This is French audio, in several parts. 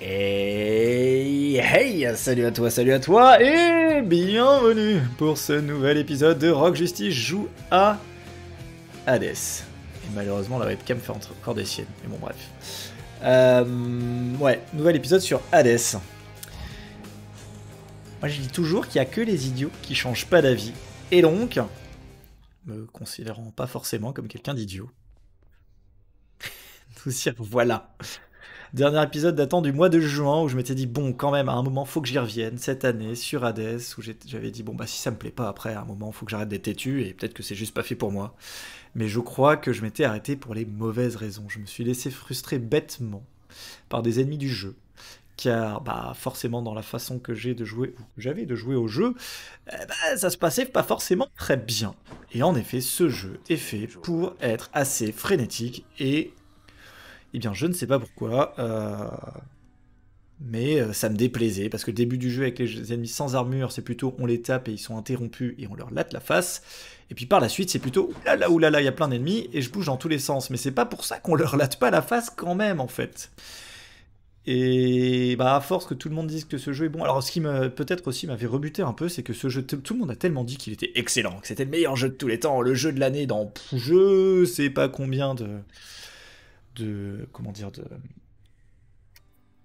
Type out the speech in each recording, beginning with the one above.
Hey, hey, salut à toi, salut à toi, et bienvenue pour ce nouvel épisode de Rock Justice joue à Hades. Et malheureusement, la webcam fait encore des siennes, mais bon, bref. Euh, ouais, nouvel épisode sur Hades. Moi, je dis toujours qu'il n'y a que les idiots qui changent pas d'avis. Et donc, me considérant pas forcément comme quelqu'un d'idiot. Nous voilà. Dernier épisode datant du mois de juin où je m'étais dit, bon, quand même, à un moment, faut que j'y revienne cette année sur Hades, où j'avais dit, bon, bah, si ça me plaît pas après, à un moment, faut que j'arrête d'être têtu, et peut-être que c'est juste pas fait pour moi. Mais je crois que je m'étais arrêté pour les mauvaises raisons. Je me suis laissé frustrer bêtement par des ennemis du jeu. Car, bah, forcément, dans la façon que j'ai de jouer, ou que j'avais de jouer au jeu, eh bah, ça se passait pas forcément très bien. Et en effet, ce jeu est fait pour être assez frénétique et eh bien, je ne sais pas pourquoi. Euh, mais euh, ça me déplaisait, parce que le début du jeu avec les ennemis sans armure, c'est plutôt on les tape et ils sont interrompus et on leur latte la face. Et puis par la suite, c'est plutôt oulala, oulala, il y a plein d'ennemis et je bouge dans tous les sens. Mais c'est pas pour ça qu'on leur latte pas la face quand même, en fait. Et bah à force que tout le monde dise que ce jeu est bon, alors ce qui peut-être aussi m'avait rebuté un peu, c'est que ce jeu, tout le monde a tellement dit qu'il était excellent, que c'était le meilleur jeu de tous les temps, le jeu de l'année dans je sais pas combien de de comment dire de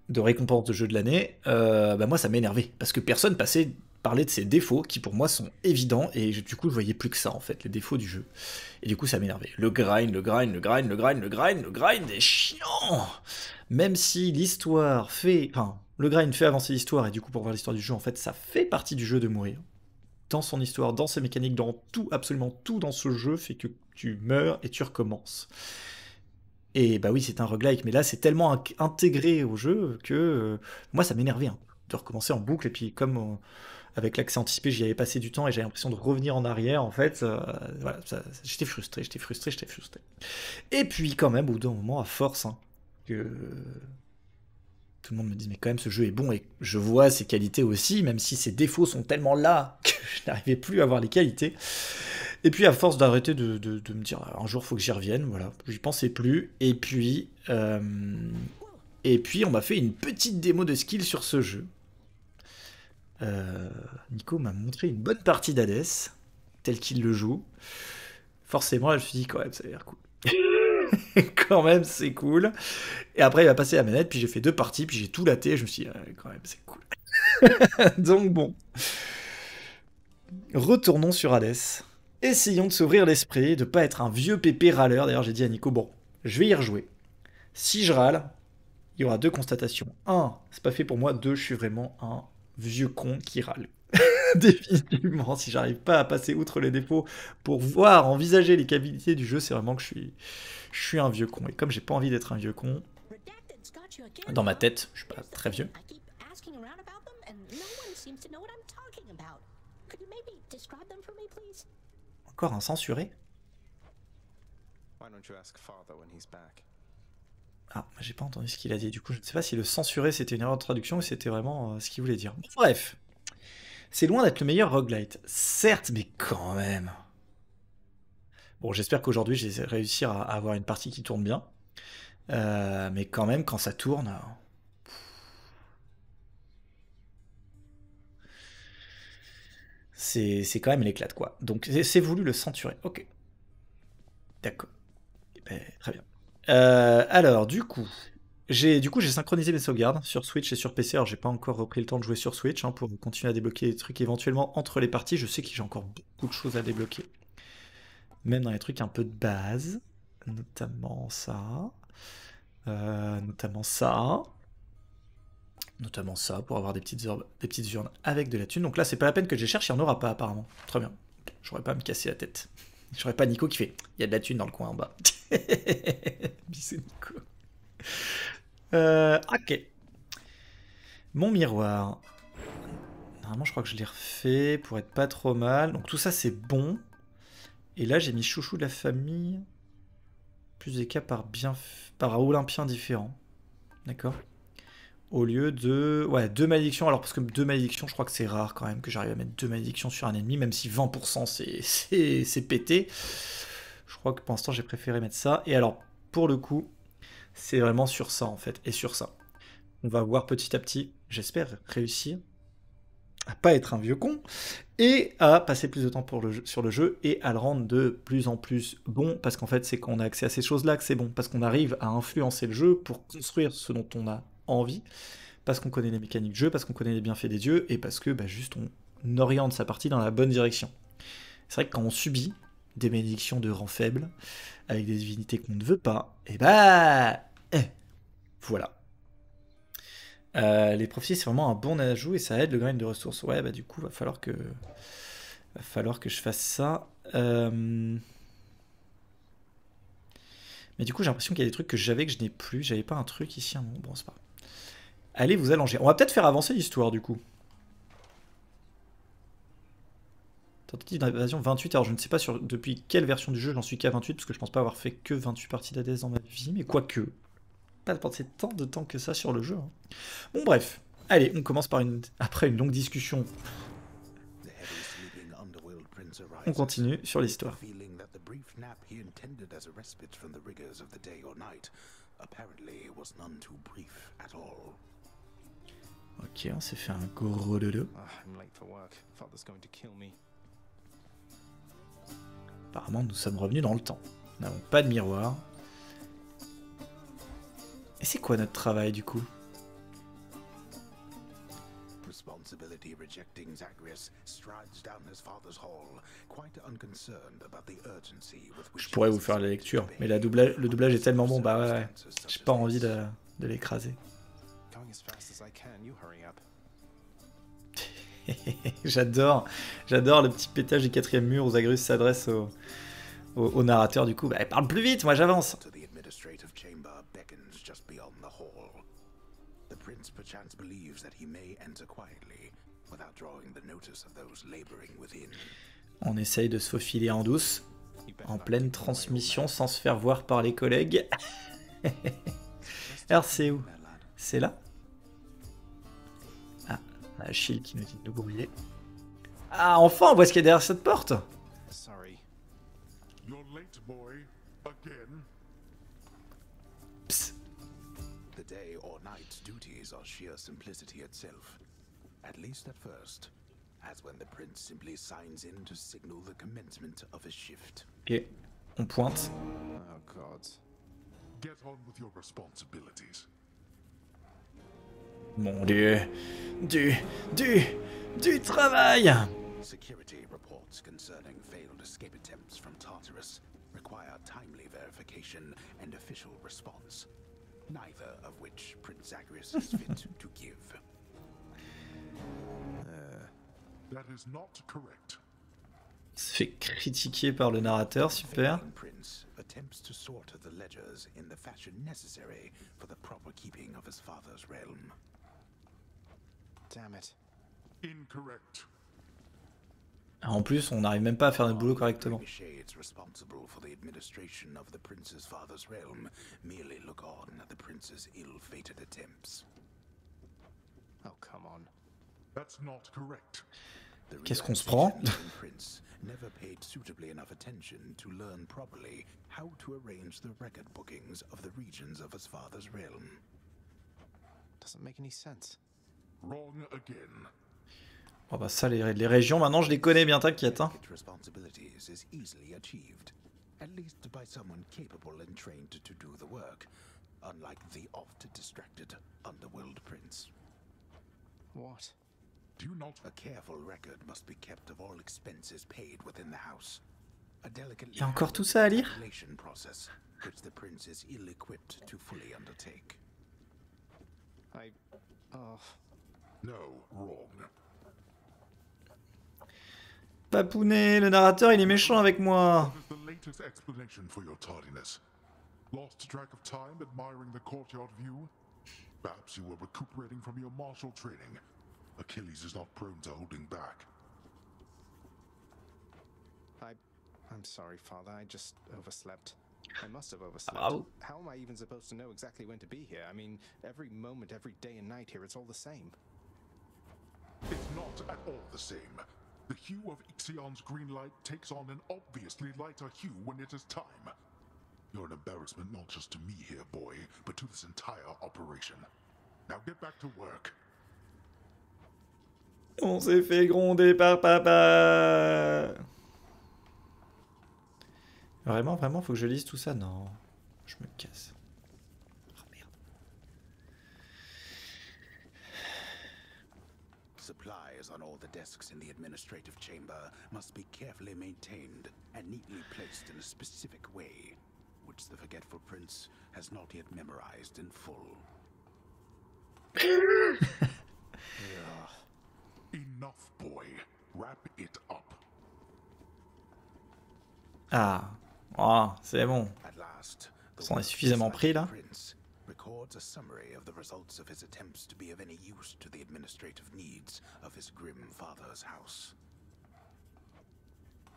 de récompense de jeu de l'année, euh, bah moi ça m'énervait. Parce que personne passait parler de ses défauts qui pour moi sont évidents et du coup je voyais plus que ça en fait les défauts du jeu. Et du coup ça m'énervait. Le grind le grind le grind le grind le grind le grind est chiant. Même si l'histoire fait enfin le grind fait avancer l'histoire et du coup pour voir l'histoire du jeu en fait ça fait partie du jeu de mourir. Dans son histoire dans ses mécaniques dans tout absolument tout dans ce jeu fait que tu meurs et tu recommences et bah oui, c'est un roguelike, mais là, c'est tellement intégré au jeu que euh, moi, ça m'énervait hein, de recommencer en boucle. Et puis, comme euh, avec l'accès anticipé, j'y avais passé du temps et j'avais l'impression de revenir en arrière, en fait, euh, voilà, j'étais frustré, j'étais frustré, j'étais frustré. Et puis, quand même, au bout d'un moment, à force, hein, que tout le monde me dit, mais quand même, ce jeu est bon et je vois ses qualités aussi, même si ses défauts sont tellement là que je n'arrivais plus à voir les qualités. Et puis à force d'arrêter de, me dire un jour faut que j'y revienne, voilà, j'y pensais plus. Et puis, euh, et puis on m'a fait une petite démo de skill sur ce jeu. Euh, Nico m'a montré une bonne partie d'Hades, tel qu'il le joue. Forcément, je me suis dit quand même ça a l'air cool. quand même c'est cool. Et après il va passer la manette, puis j'ai fait deux parties, puis j'ai tout laté, je me suis dit quand même c'est cool. Donc bon. Retournons sur Hades. Essayons de s'ouvrir l'esprit, de pas être un vieux pépé râleur. D'ailleurs, j'ai dit à Nico, bon, je vais y rejouer. Si je râle, il y aura deux constatations. Un, c'est pas fait pour moi. Deux, je suis vraiment un vieux con qui râle. Définitivement, si j'arrive pas à passer outre les défauts pour voir, envisager les qualités du jeu, c'est vraiment que je suis, je suis un vieux con. Et comme j'ai pas envie d'être un vieux con, dans ma tête, je suis pas très vieux. Encore un censuré Ah, j'ai pas entendu ce qu'il a dit. Du coup, je ne sais pas si le censuré c'était une erreur de traduction ou c'était vraiment euh, ce qu'il voulait dire. Bref, c'est loin d'être le meilleur roguelite. Certes, mais quand même. Bon, j'espère qu'aujourd'hui, je vais réussir à avoir une partie qui tourne bien. Euh, mais quand même, quand ça tourne, c'est quand même l'éclate, quoi. Donc c'est voulu le censurer. Ok. D'accord. Eh ben, très bien. Euh, alors, du coup, j'ai du coup j'ai synchronisé mes sauvegardes sur Switch et sur PC. Alors j'ai pas encore repris le temps de jouer sur Switch hein, pour continuer à débloquer les trucs éventuellement entre les parties. Je sais que j'ai encore beaucoup de choses à débloquer, même dans les trucs un peu de base, notamment ça, euh, notamment ça notamment ça, pour avoir des petites, des petites urnes avec de la thune. Donc là, c'est pas la peine que je cherche, il n'y en aura pas apparemment. Très bien. J'aurais pas à me casser la tête. J'aurais pas Nico qui fait il y a de la thune dans le coin en bas. Bisous Nico. Euh, ok. Mon miroir. Normalement, je crois que je l'ai refait pour être pas trop mal. Donc tout ça, c'est bon. Et là, j'ai mis chouchou de la famille. Plus des cas par, bien... par Olympien différents. D'accord au lieu de ouais, deux malédictions. Alors, parce que deux malédictions, je crois que c'est rare quand même que j'arrive à mettre deux malédictions sur un ennemi, même si 20% c'est pété. Je crois que pour l'instant, j'ai préféré mettre ça. Et alors, pour le coup, c'est vraiment sur ça en fait, et sur ça. On va voir petit à petit, j'espère, réussir à pas être un vieux con et à passer plus de temps sur le jeu et à le rendre de plus en plus bon parce qu'en fait c'est quand on a accès à ces choses là que c'est bon parce qu'on arrive à influencer le jeu pour construire ce dont on a envie parce qu'on connaît les mécaniques de jeu parce qu'on connaît les bienfaits des dieux et parce que bah, juste on oriente sa partie dans la bonne direction c'est vrai que quand on subit des bénédictions de rang faible avec des divinités qu'on ne veut pas et bah eh, voilà euh, les prophéties, c'est vraiment un bon ajout et ça aide le grain de ressources. Ouais, bah du coup, va falloir que, va falloir que je fasse ça. Euh, mais du coup, j'ai l'impression qu'il y a des trucs que j'avais que je n'ai plus. J'avais pas un truc ici. Un bon, c'est pas. Allez vous allonger. On va peut-être faire avancer l'histoire du coup. Tentative d'invasion 28. Alors je ne sais pas sur depuis quelle version du jeu j'en suis qu'à 28 parce que je pense pas avoir fait que 28 parties d'Hades dans ma vie, mais quoique pas passer tant de temps que ça sur le jeu. Hein. Bon bref, allez, on commence par une après une longue discussion. On continue sur l'histoire. Ok, on s'est fait un gros dodo. Apparemment, nous sommes revenus dans le temps. Nous n'avons pas de miroir. Et c'est quoi notre travail du coup? Je pourrais vous faire la lecture, mais la doublage, le doublage est tellement bon, bah ouais, j'ai pas envie de, de l'écraser. J'adore, j'adore le petit pétage du quatrième mur où Zagrus s'adresse au, au, au, narrateur du coup. Bah, parle plus vite, moi j'avance. On essaye de se faufiler en douce, en pleine transmission, sans se faire voir par les collègues. Alors c'est où? C'est là Ah, Achille qui nous dit de nous brouiller. Ah, enfin, on voit ce qu'il y a derrière cette porte Psst. The day or night duties are sheer simplicity itself. At least at first. As when the prince simply signs in to signal the commencement of a shift. Et on pointe. Oh god. Get on with your responsibilities. Mon dieu. Du du du travail. Security reports concerning failed escape attempts from Tartarus require timely verification and official response, neither of which Prince Zagreus is fit to give. That is not correct. Se fait critiquer par le narrateur, super. Prince attempts to sort the ledgers in the fashion necessary for the proper keeping of his father's realm. Damn it. Incorrect. En plus, on n'arrive même pas à faire notre boulot correctement. responsible for the administration of the prince's father's realm merely look on at the prince's ill-fated attempts. Oh, come on. That's not correct. Qu'est-ce qu'on se prend? never paid suitably enough attention to learn properly how to arrange the record bookings of the regions of his father's realm. Doesn't make any sense. Wrong again. Oh bah ça, les, les régions, maintenant je les connais bien, t'inquiète. Hein. At least by someone capable and trained to do the work, unlike the oft distracted underworld prince. What? Do you not? A careful record must be kept of all expenses paid within the house. A delicate Il y a encore tout ça à lire? process, which the prince is ill-equipped to fully undertake. I... Oh... No, wrong. Papounet, le narrateur, il est méchant avec moi. Lost track of time admiring the courtyard view? Perhaps you were recuperating from your martial training Achilles is not prone to holding back. I... I'm sorry, Father. I just overslept. I must have overslept. Oh. How am I even supposed to know exactly when to be here? I mean, every moment, every day and night here, it's all the same. It's not at all the same. The hue of Ixion's green light takes on an obviously lighter hue when it is time. You're an embarrassment not just to me here, boy, but to this entire operation. On s'est fait gronder par papa. Vraiment, vraiment, faut que je lise tout ça? Non, je me casse. Supplies on all the desks in the administrative chamber must be carefully maintained and neatly placed in a specific way, which the forgetful prince has not yet memorized in full. Enough, boy. Wrap it up. Ah, oh, c'est bon. On est suffisamment pris là. Records a summary of the results of his attempts to be of any use to the administrative needs of his grim father's house.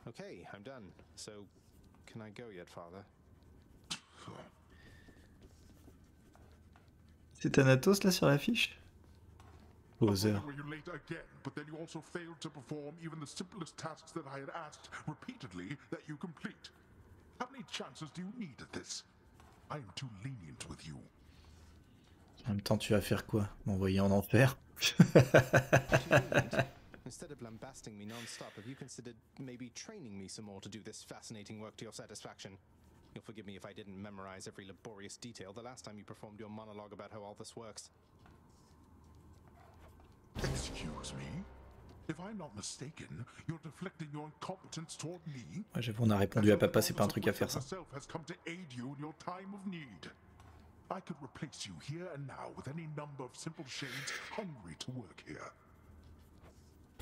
Okay, I'm done. So, can I go yet, father? C'est Thanatos là sur l'affiche Bowser. but then you also failed to perform even the simplest tasks that I had asked repeatedly that you complete. How many chances do you need at this? I am too lenient with you. En même temps, tu vas faire quoi? M'envoyer en enfer? Instead of lambasting me non-stop, have you considered maybe training me some more to do this fascinating work to your satisfaction? You'll forgive me if I didn't memorize every laborious detail the last time you performed your monologue about how all this works. Excuse me? If I'm not mistaken, you're deflecting your incompetence toward me. Ouais, j'avoue, on a répondu à papa, c'est pas un truc à faire ça. I could replace you here and now with any number of simple shades hungry to work here.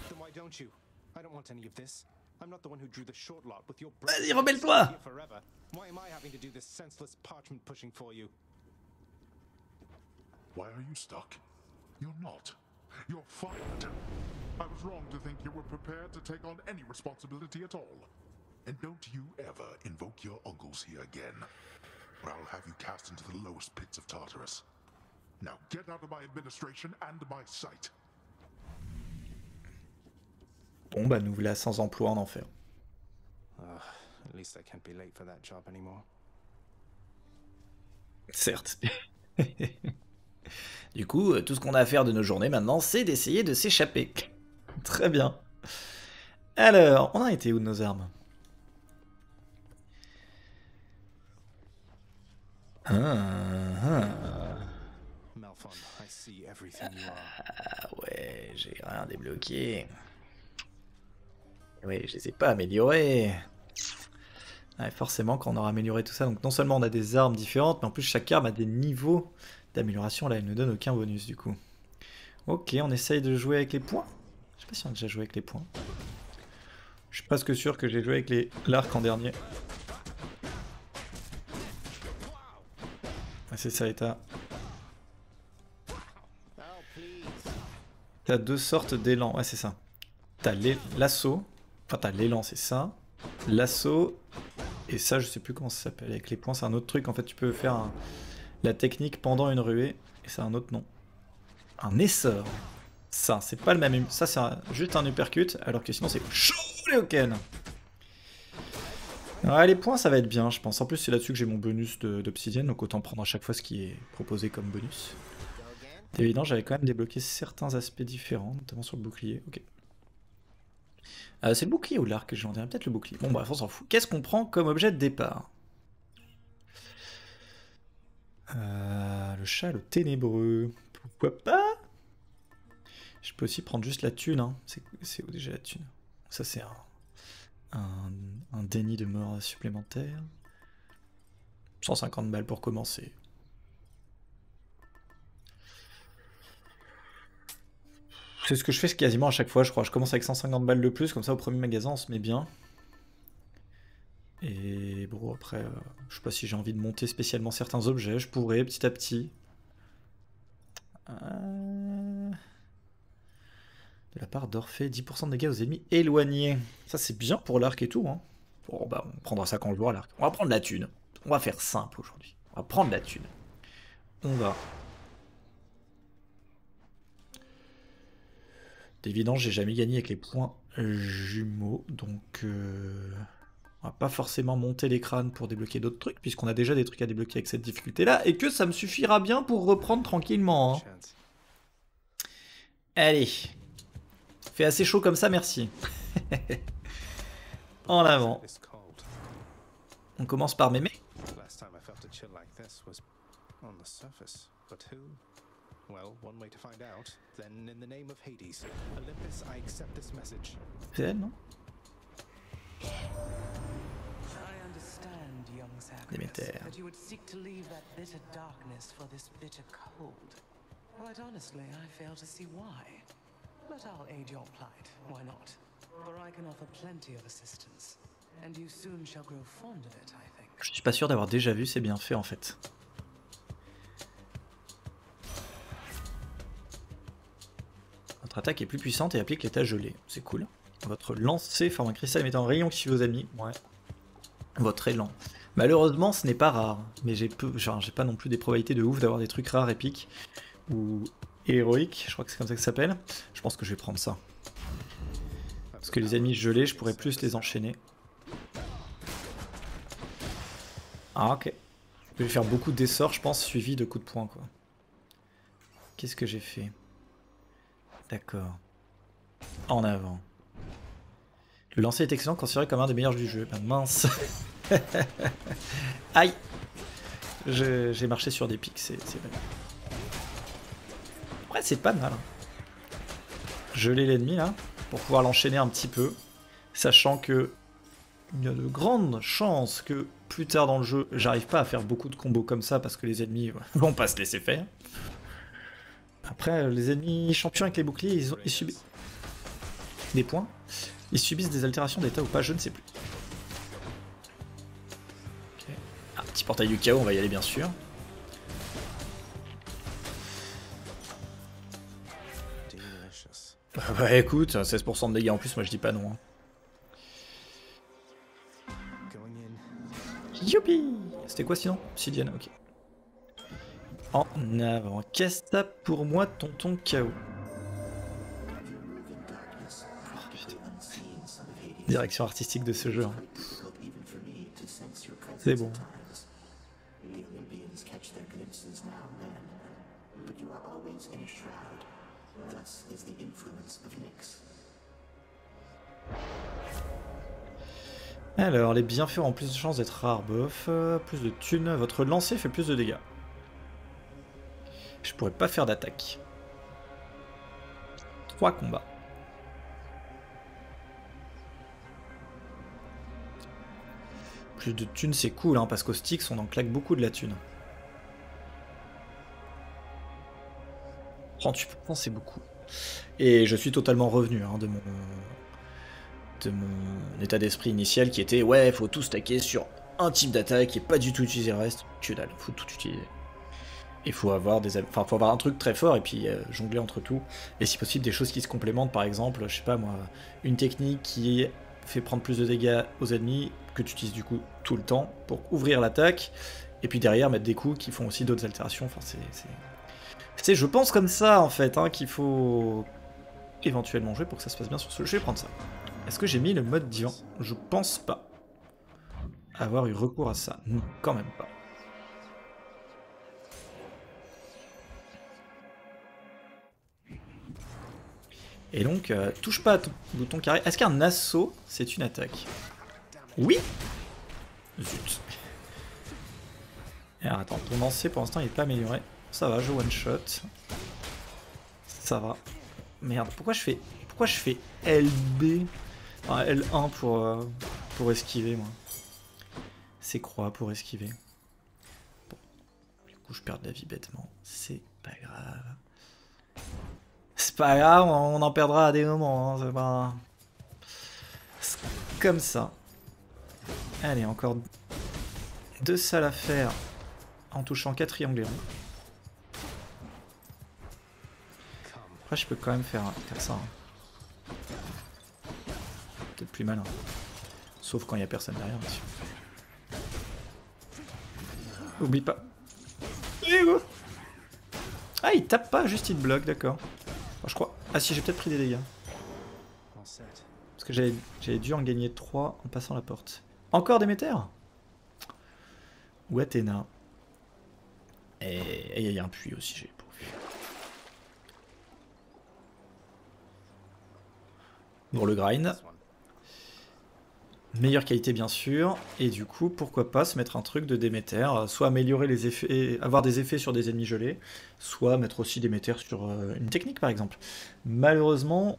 Then why don't you? I don't want any of this. I'm not the one who drew the short lot with your Vas-y, rebelle-toi! Why am I having to do this senseless parchment pushing for you? Why are you stuck? You're not. You're fired. I was wrong to think you were prepared to take on any responsibility at all. And don't you ever invoke your uncles here again, or I'll have you cast into the lowest pits of Tartarus. Now get out of my administration and my sight. Bon bah nous voilà sans emploi en enfer. Uh, at least I can't be late for that job anymore. Certes. Du coup, euh, tout ce qu'on a à faire de nos journées maintenant, c'est d'essayer de s'échapper. Très bien. Alors, on a été où de nos armes? Ah, ah. ah ouais, j'ai rien débloqué. Oui, je les ai pas améliorés. forcément, quand on aura amélioré tout ça, donc non seulement on a des armes différentes, mais en plus chaque arme a des niveaux d'amélioration. Là, elle ne donne aucun bonus du coup. Ok, on essaye de jouer avec les points. Je sais pas si on a déjà joué avec les points. Je suis presque sûr que j'ai joué avec les l'arc en dernier. Ah, c'est ça, état. T'as deux sortes d'élan. Ouais, c'est ça. T'as l'assaut. Enfin, t'as l'élan, c'est ça. L'assaut. Et ça, je sais plus comment ça s'appelle. Avec les points, c'est un autre truc. En fait, tu peux faire la technique pendant une ruée, et c'est un autre nom. Un essor. Ça, c'est pas le même. Ça, c'est juste un uppercut, alors que sinon, c'est Shoryuken. Les points, ça va être bien, je pense. En plus, c'est là-dessus que j'ai mon bonus d'obsidienne, donc autant prendre à chaque fois ce qui est proposé comme bonus. C'est évident, j'avais quand même débloqué certains aspects différents, notamment sur le bouclier. Ok. Euh, c'est le bouclier ou l'arc j'en dirais peut-être le bouclier. Bon bref, on s'en fout. Qu'est-ce qu'on prend comme objet de départ? Euh, le chat, le ténébreux. Pourquoi pas? Je peux aussi prendre juste la thune. Hein. C'est où déjà la thune? Ça, c'est un, déni de mort supplémentaire. 150 balles pour commencer. C'est ce que je fais quasiment à chaque fois, je crois. Je commence avec 150 balles de plus, comme ça au premier magasin on se met bien. Et bon, après, euh, je sais pas si j'ai envie de monter spécialement certains objets, je pourrais petit à petit. Euh, de la part d'Orphée, 10% de dégâts aux ennemis éloignés. Ça c'est bien pour l'arc et tout. Hein. Bon bah on prendra ça quand je vois l'arc. On va prendre la thune. On va faire simple aujourd'hui. On va prendre la thune. On va. D'évidence, j'ai jamais gagné avec les points jumeaux, donc... Euh... On va pas forcément monter les crânes pour débloquer d'autres trucs, puisqu'on a déjà des trucs à débloquer avec cette difficulté-là, et que ça me suffira bien pour reprendre tranquillement. Hein. Allez. Fait assez chaud comme ça, merci. en avant. On commence par mémé. C'est elle, non Déméter. Quite honestly, I fail to see why. But I'll aid your plight. Why not? For I can offer plenty of assistance. And you soon shall grow fond of it, I think. Je suis pas sûr d'avoir déjà vu ces bienfaits en fait. Votre attaque est plus puissante et applique l'état gelé. C'est cool. Votre lancer forme un cristal émettant un rayon qui suit vos ennemis. Ouais. Votre élan. Malheureusement, ce n'est pas rare. Mais j'ai pas non plus des probabilités de ouf d'avoir des trucs rares épiques ou héroïque, je crois que c'est comme ça que ça s'appelle. Je pense que je vais prendre ça. Parce que les ennemis gelés, je pourrais plus les enchaîner. Ah ok. Je vais faire beaucoup d'essor, je pense, suivi de coups de poing quoi. Qu'est-ce que j'ai fait? D'accord. En avant. Le lancer est excellent, considéré comme un des meilleurs du jeu. Ben mince Aïe J'ai marché sur des pics, c'est vrai. Ouais, c'est pas mal. Geler l'ennemi là, pour pouvoir l'enchaîner un petit peu, sachant que il y a de grandes chances que plus tard dans le jeu, j'arrive pas à faire beaucoup de combos comme ça parce que les ennemis vont pas se laisser faire. Après, les ennemis champions avec les boucliers, ils, subissent des points. Ils subissent des altérations d'état ou pas, je ne sais plus. Un petit portail du chaos, on va y aller bien sûr. Bah écoute, 16% de dégâts en plus, moi je dis pas non. Hein. C'était quoi sinon? Obsidian, ok. En avant. Qu'est-ce que t'as pour moi, tonton KO Direction artistique de ce jeu. Hein. C'est bon. Alors, les bienfaits ont plus de chances d'être rares, bof. Plus de thunes. Votre lancer fait plus de dégâts. Je pourrais pas faire d'attaque. Trois combats. Plus de thunes, c'est cool, hein, parce qu'au Styx, on en claque beaucoup de la thune. 38%, c'est beaucoup. Et je suis totalement revenu hein, de mon de mon état d'esprit initial qui était ouais, faut tout stacker sur un type d'attaque et pas du tout utiliser le reste. Que dalle, faut tout utiliser. Il faut avoir des, enfin, faut avoir un truc très fort et puis euh, jongler entre tout. Et si possible, des choses qui se complémentent. Par exemple, je sais pas moi, une technique qui fait prendre plus de dégâts aux ennemis que tu utilises du coup tout le temps pour ouvrir l'attaque. Et puis derrière mettre des coups qui font aussi d'autres altérations. Enfin, c'est je pense comme ça, en fait, hein, qu'il faut éventuellement jouer pour que ça se passe bien sur ce jeu. Je vais prendre ça. Est-ce que j'ai mis le mode divan? Je pense pas avoir eu recours à ça. Non, quand même pas. Et donc, euh, touche pas à ton bouton carré. Est-ce qu'un assaut, c'est une attaque? Oui Zut. Alors attends, ton lancer pour l'instant il est pas amélioré. Ça va, je one shot. Ça va. Merde, pourquoi je fais pourquoi je fais LB L1 pour euh, pour esquiver moi. C'est croix pour esquiver. Bon. Du coup, je perds de la vie bêtement. C'est pas grave. C'est pas grave, on en perdra à des moments. Hein, c'est pas... Comme ça. Allez, encore deux salles à faire en touchant 4 triangles Après, je peux quand même faire, ça. Hein. Peut-être plus malin. Sauf quand il n'y a personne derrière, monsieur. Oublie pas. Ah, il tape pas, juste il bloque, d'accord. je crois. Ah si, j'ai peut-être pris des dégâts. Parce que j'avais dû en gagner 3 en passant la porte. Encore des Ou Athéna. Et il y a un puits aussi, j'ai pourvu. pour le grind. Meilleure qualité bien sûr, et du coup pourquoi pas se mettre un truc de Déméter, soit améliorer les effets, avoir des effets sur des ennemis gelés, soit mettre aussi Déméter sur euh, une technique par exemple. Malheureusement,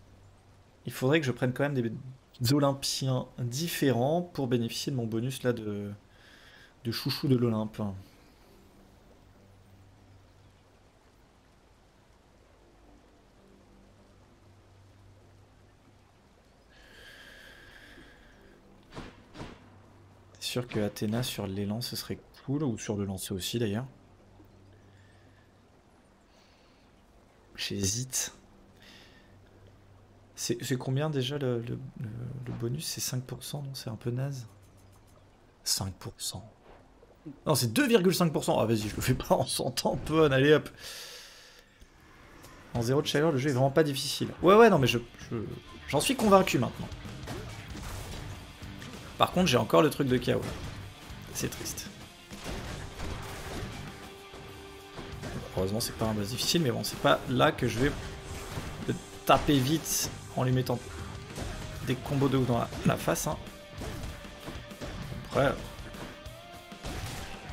il faudrait que je prenne quand même des Olympiens différents pour bénéficier de mon bonus là de, de chouchou de l'Olympe. Sûr que Athéna sur l'élan ce serait cool, ou sur le lancer aussi d'ailleurs. J'hésite. C'est combien déjà le, bonus? C'est 5% Non, c'est un peu naze. 5%. Non, c'est 2,5%. Ah, vas-y, je le fais pas en sentant peu. Allez, hop. En zéro de chaleur, le jeu est vraiment pas difficile. Ouais, ouais, non, mais je j'en suis convaincu maintenant. Par contre, j'ai encore le truc de chaos. C'est triste. Heureusement, c'est pas un boss difficile, mais bon, c'est pas là que je vais le taper vite en lui mettant des combos de ouf dans la, face. Hein. Après,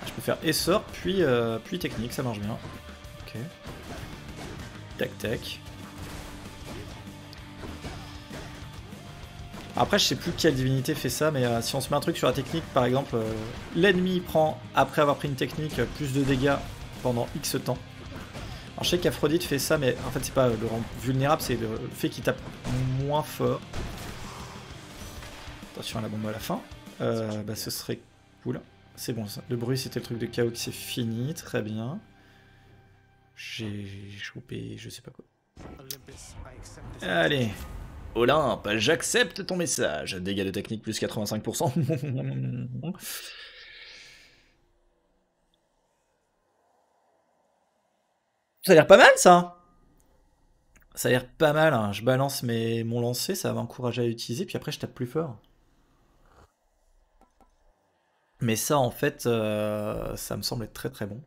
je peux faire essor, puis, euh, puis technique, ça marche bien. Ok. Tac tac. Après, je sais plus quelle divinité fait ça, mais euh, si on se met un truc sur la technique, par exemple, euh, l'ennemi prend, après avoir pris une technique, plus de dégâts pendant X temps. Alors je sais qu'Aphrodite fait ça, mais en fait c'est pas le rendre vulnérable, c'est le fait qu'il tape moins fort. Attention à la bombe à la fin. Euh, bah, ce serait cool. C'est bon ça. Le bruit c'était le truc de chaos qui s'est fini, très bien. J'ai chopé je sais pas quoi. Allez, Olympe, j'accepte ton message. Dégâts de technique plus 85%. ça a l'air pas mal ça Ça a l'air pas mal. Hein. Je balance mes... mon lancer, ça va m'encourager à utiliser, puis après je tape plus fort. Mais ça en fait, euh, ça me semble être très très bon.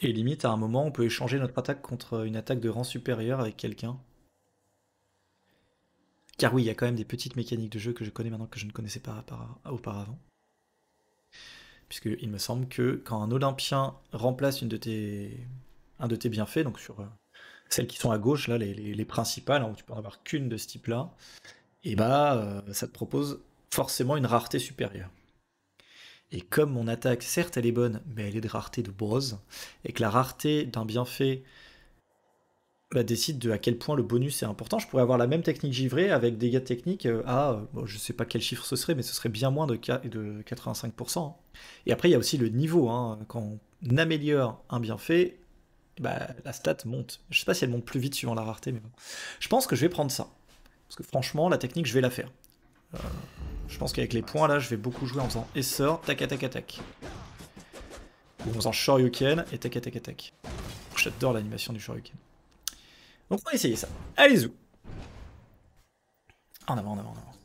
Et limite, à un moment, on peut échanger notre attaque contre une attaque de rang supérieur avec quelqu'un. Car oui, il y a quand même des petites mécaniques de jeu que je connais maintenant que je ne connaissais pas auparavant. Puisque il me semble que quand un Olympien remplace une de tes, un de tes bienfaits, donc sur euh, celles qui sont à gauche, là, les, principales, hein, où tu peux en avoir qu'une de ce type-là, et bah euh, ça te propose forcément une rareté supérieure. Et comme mon attaque, certes, elle est bonne, mais elle est de rareté de bronze, et que la rareté d'un bienfait bah, décide de à quel point le bonus est important, je pourrais avoir la même technique givrée avec gars techniques euh, à, bon, je sais pas quel chiffre ce serait, mais ce serait bien moins de, de 85%. Et après, il y a aussi le niveau. Hein. Quand on améliore un bienfait, bah, la stat monte. Je sais pas si elle monte plus vite suivant la rareté, mais bon. Je pense que je vais prendre ça. Parce que franchement, la technique, je vais la faire. Euh, je pense qu'avec les points là, je vais beaucoup jouer en faisant essor, tac tac tac Ou en faisant shoryuken et tac tac tac. J'adore l'animation du shoryuken. Donc on va essayer ça. Allez zou. En avant, en avant, en avant.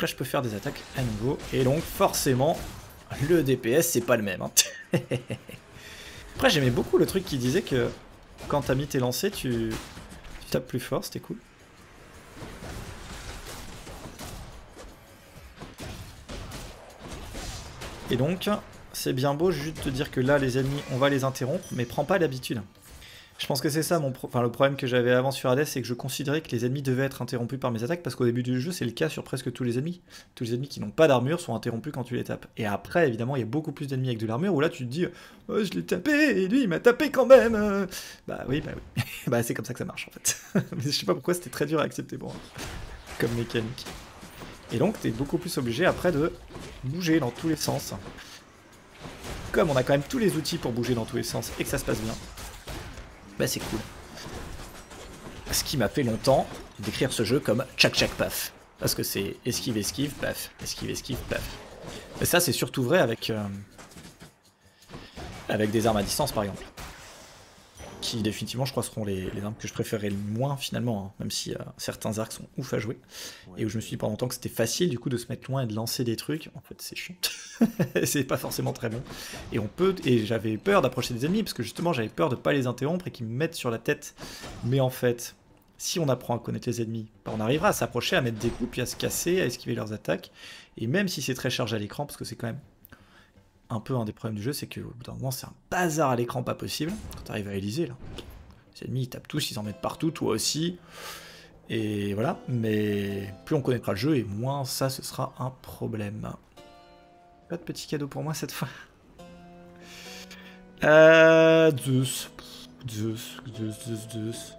là je peux faire des attaques à nouveau. Et donc forcément, le DPS c'est pas le même. Hein. Après j'aimais beaucoup le truc qui disait que quand t'as mis tes lancers, tu tapes plus fort, c'était cool. Et donc, c'est bien beau juste de dire que là, les ennemis, on va les interrompre, mais prends pas l'habitude. Je pense que c'est ça mon enfin, le problème que j'avais avant sur Hades, c'est que je considérais que les ennemis devaient être interrompus par mes attaques, parce qu'au début du jeu, c'est le cas sur presque tous les ennemis. Tous les ennemis qui n'ont pas d'armure sont interrompus quand tu les tapes. Et après, évidemment, il y a beaucoup plus d'ennemis avec de l'armure, où là, tu te dis, oh, je l'ai tapé, et lui, il m'a tapé quand même Bah oui, bah oui. bah c'est comme ça que ça marche, en fait. mais je sais pas pourquoi c'était très dur à accepter pour moi, comme mécanique. Et donc, tu beaucoup plus obligé après de bouger dans tous les sens. Comme on a quand même tous les outils pour bouger dans tous les sens et que ça se passe bien, bah c'est cool. Ce qui m'a fait longtemps d'écrire ce jeu comme tchac tchac paf. Parce que c'est esquive esquive paf, esquive esquive paf. Mais ça c'est surtout vrai avec, euh, avec des armes à distance par exemple. Qui définitivement je crois seront les, armes que je préférerais le moins finalement, hein, même si euh, certains arcs sont ouf à jouer. Et où je me suis dit pendant longtemps que c'était facile du coup de se mettre loin et de lancer des trucs, en fait c'est chiant. c'est pas forcément très bon. Et on peut, et j'avais peur d'approcher des ennemis, parce que justement j'avais peur de pas les interrompre et qu'ils me mettent sur la tête. Mais en fait, si on apprend à connaître les ennemis, bah, on arrivera à s'approcher, à mettre des coups, puis à se casser, à esquiver leurs attaques. Et même si c'est très chargé à l'écran, parce que c'est quand même un peu un des problèmes du jeu, c'est qu'au bout d'un moment, c'est un bazar à l'écran pas possible. Quand t'arrives à Élysée, là, les ennemis ils tapent tous, ils en mettent partout, toi aussi. Et voilà, mais plus on connaîtra le jeu, et moins ça, ce sera un problème. Pas de petit cadeau pour moi cette fois. Euh, Zeus. Zeus, Zeus, Zeus, Zeus.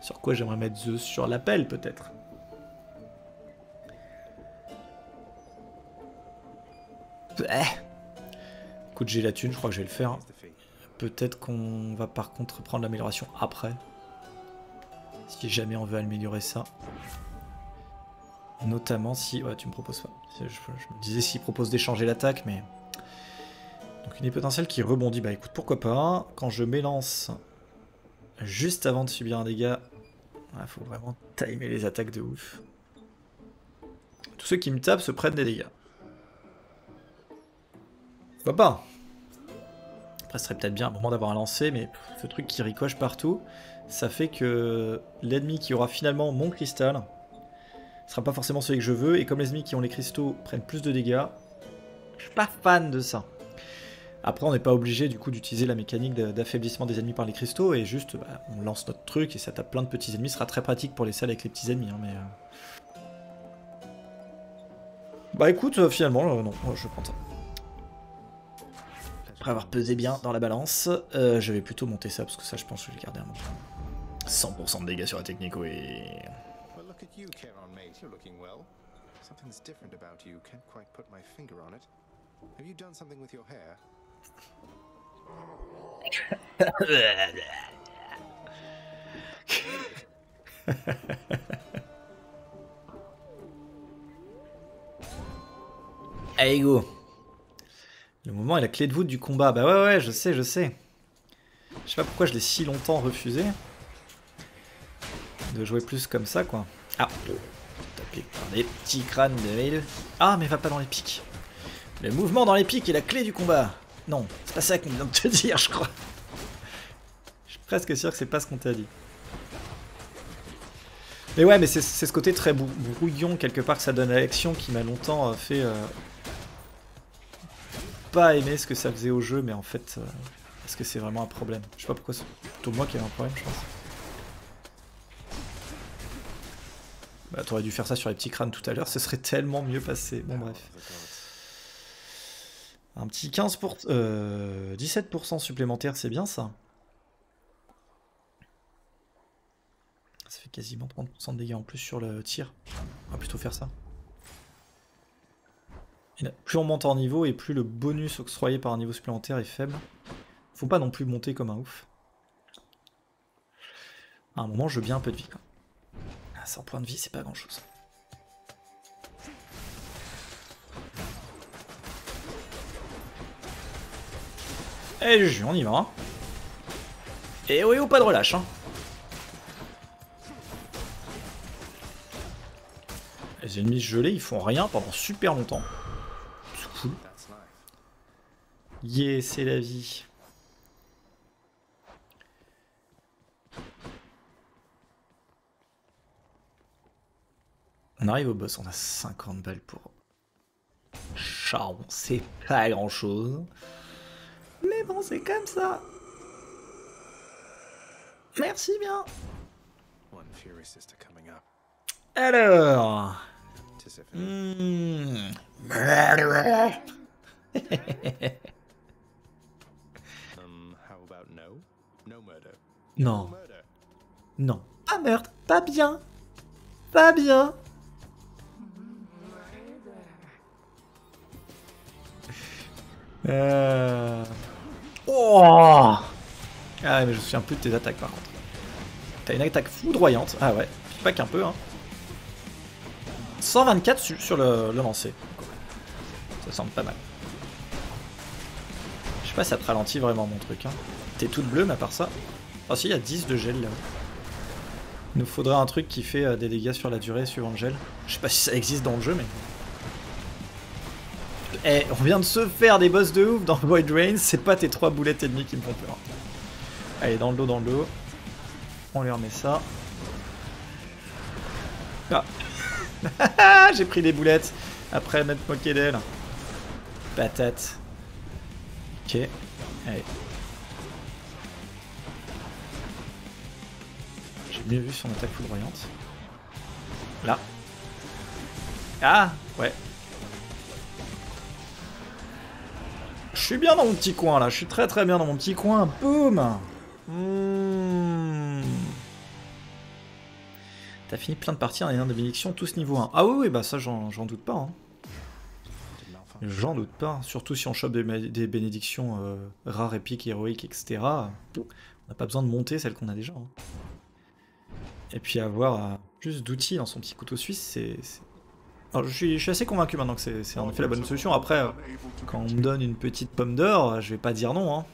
Sur quoi j'aimerais mettre Zeus? Sur l'appel, peut-être Écoute, j'ai la thune, je crois que je vais le faire. Peut-être qu'on va par contre prendre l'amélioration après. Si jamais on veut améliorer ça. Notamment si... Ouais, tu me proposes pas. Je, me disais s'il propose d'échanger l'attaque, mais... Donc une potentielle qui rebondit. Bah écoute, pourquoi pas. Quand je m'élance juste avant de subir un dégât, il faut vraiment timer les attaques de ouf. Tous ceux qui me tapent se prennent des dégâts. Pourquoi pas Après, ce serait peut-être bien un moment d'avoir un lancer, mais ce truc qui ricoche partout, ça fait que l'ennemi qui aura finalement mon cristal sera pas forcément celui que je veux, et comme les ennemis qui ont les cristaux prennent plus de dégâts, je suis pas fan de ça. Après, on n'est pas obligé du coup d'utiliser la mécanique d'affaiblissement des ennemis par les cristaux, et juste bah, on lance notre truc et ça tape plein de petits ennemis. Ce sera très pratique pour les salles avec les petits ennemis, hein, mais. Euh. Bah écoute, euh, finalement, euh, non, je prends ça. Après avoir pesé bien dans la balance, euh, je vais plutôt monter ça parce que ça je pense que je vais le garder un moment. 100% de dégâts sur la technico et... Something's different about you. Can't quite put my finger on it. Have you done something with your hair? Allez, go le moment est la clé de voûte du combat. Bah ouais, ouais, je sais, je sais. Je sais pas pourquoi je l'ai si longtemps refusé. De jouer plus comme ça, quoi. Ah Tapé par des petits crânes de mail. Ah, mais va pas dans les pics. Le mouvement dans les pics est la clé du combat. Non, c'est pas ça qu'on vient de te dire, je crois. Je suis presque sûr que c'est pas ce qu'on t'a dit. Mais ouais, mais c'est ce côté très brouillon, quelque part, que ça donne à l'action qui m'a longtemps euh, fait... Euh, pas aimé ce que ça faisait au jeu, mais en fait, euh, est-ce que c'est vraiment un problème? Je sais pas pourquoi c'est plutôt moi qui ai un problème, je pense. Bah, t'aurais dû faire ça sur les petits crânes tout à l'heure, ce serait tellement mieux passé. Bon, bref. Un petit 15 pour... 17% euh, supplémentaire, c'est bien ça. Ça fait quasiment 30% de dégâts en plus sur le tir. On va plutôt faire ça plus on monte en niveau et plus le bonus octroyé par un niveau supplémentaire est faible. Faut pas non plus monter comme un ouf. À un moment, je veux bien un peu de vie. Quoi. 100 ah, points de vie, c'est pas grand chose. Eh, on y va. Hein. Et oui, ou pas de relâche. Hein. Les ennemis gelés, ils font rien pendant super longtemps. Yeah, c'est la vie. On arrive au boss, on a 50 balles pour charbon, c'est pas grand chose. Mais bon, c'est comme ça. Merci bien. Alors. Mmh. Non. Non. Pas meurtre. Pas bien. Pas bien. Euh... Oh ah mais je me souviens plus de tes attaques par contre. T'as une attaque foudroyante. Ah ouais, pas qu'un peu hein. 124 sur, le, le lancer. Ça semble pas mal. Je sais pas si ça te ralentit vraiment mon truc. Hein. T'es toute bleue, mais à part ça. Ah si, il y a 10 de gel là. Il nous faudrait un truc qui fait euh, des dégâts sur la durée suivant le gel. Je sais pas si ça existe dans le jeu, mais. Eh, on vient de se faire des boss de ouf dans Void Rain, c'est pas tes trois boulettes ennemies qui me font peur. Allez, dans le dos, dans le dos. On lui remet ça. Ah J'ai pris des boulettes après m'être moqué d'elle. Patate. Ok. Allez. J'ai mieux vu son attaque foudroyante. Là. Ah Ouais. Je suis bien dans mon petit coin là, je suis très très bien dans mon petit coin. Boum mmh. T'as fini plein de parties en ayant de bénédictions, tous niveau 1. Ah oui, oui bah ça j'en doute pas. Hein. J'en doute pas, surtout si on chope des, bénédictions euh, rares, épiques, héroïques, etc. On n'a pas besoin de monter celles qu'on a déjà. Hein. Et puis avoir euh, plus d'outils dans son petit couteau suisse, c'est... Suis, je suis, assez convaincu maintenant que c'est en effet la bonne solution. Après, euh, quand on me donne une petite pomme d'or, je vais pas dire non. Hein.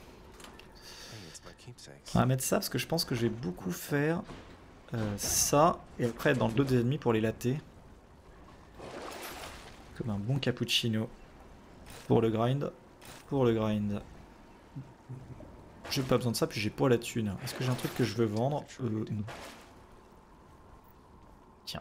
On va mettre ça parce que je pense que je vais beaucoup faire ça. Et après dans le dos des ennemis pour les latter. Comme un bon cappuccino. Pour le grind. Pour le grind. J'ai pas besoin de ça, puis j'ai pas la thune. Est-ce que j'ai un truc que je veux vendre? Euh, non. Tiens.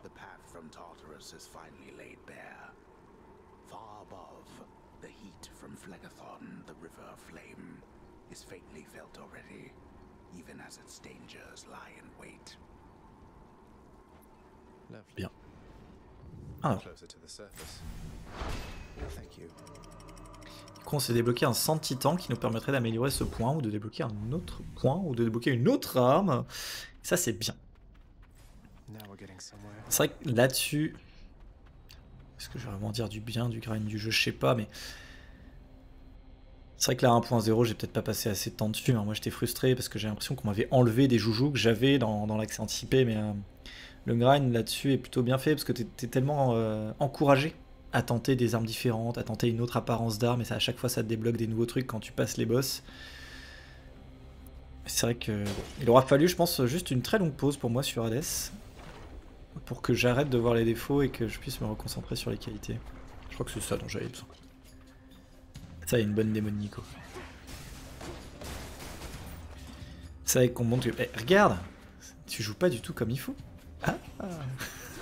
Bien. Alors. Du coup, on s'est débloqué un sang titan qui nous permettrait d'améliorer ce point ou de débloquer un autre point ou de débloquer une autre arme. Ça, c'est bien. C'est vrai que là-dessus... Est-ce que je vais vraiment dire du bien du grind du jeu? Je sais pas, mais... C'est vrai que là, 1.0, j'ai peut-être pas passé assez de temps dessus. Hein. Moi, j'étais frustré parce que j'ai l'impression qu'on m'avait enlevé des joujoux que j'avais dans, l'accès anticipé, mais euh, le grind là-dessus est plutôt bien fait parce que tu es, tellement euh, encouragé à tenter des armes différentes, à tenter une autre apparence d'arme, et ça, à chaque fois ça te débloque des nouveaux trucs quand tu passes les boss. C'est vrai que il aura fallu, je pense, juste une très longue pause pour moi sur Hades, pour que j'arrête de voir les défauts et que je puisse me reconcentrer sur les qualités. Je crois que c'est ça dont j'avais besoin. Ça, a une bonne démon Nico. C'est vrai qu'on monte... Eh, regarde Tu joues pas du tout comme il faut. Ah, ah.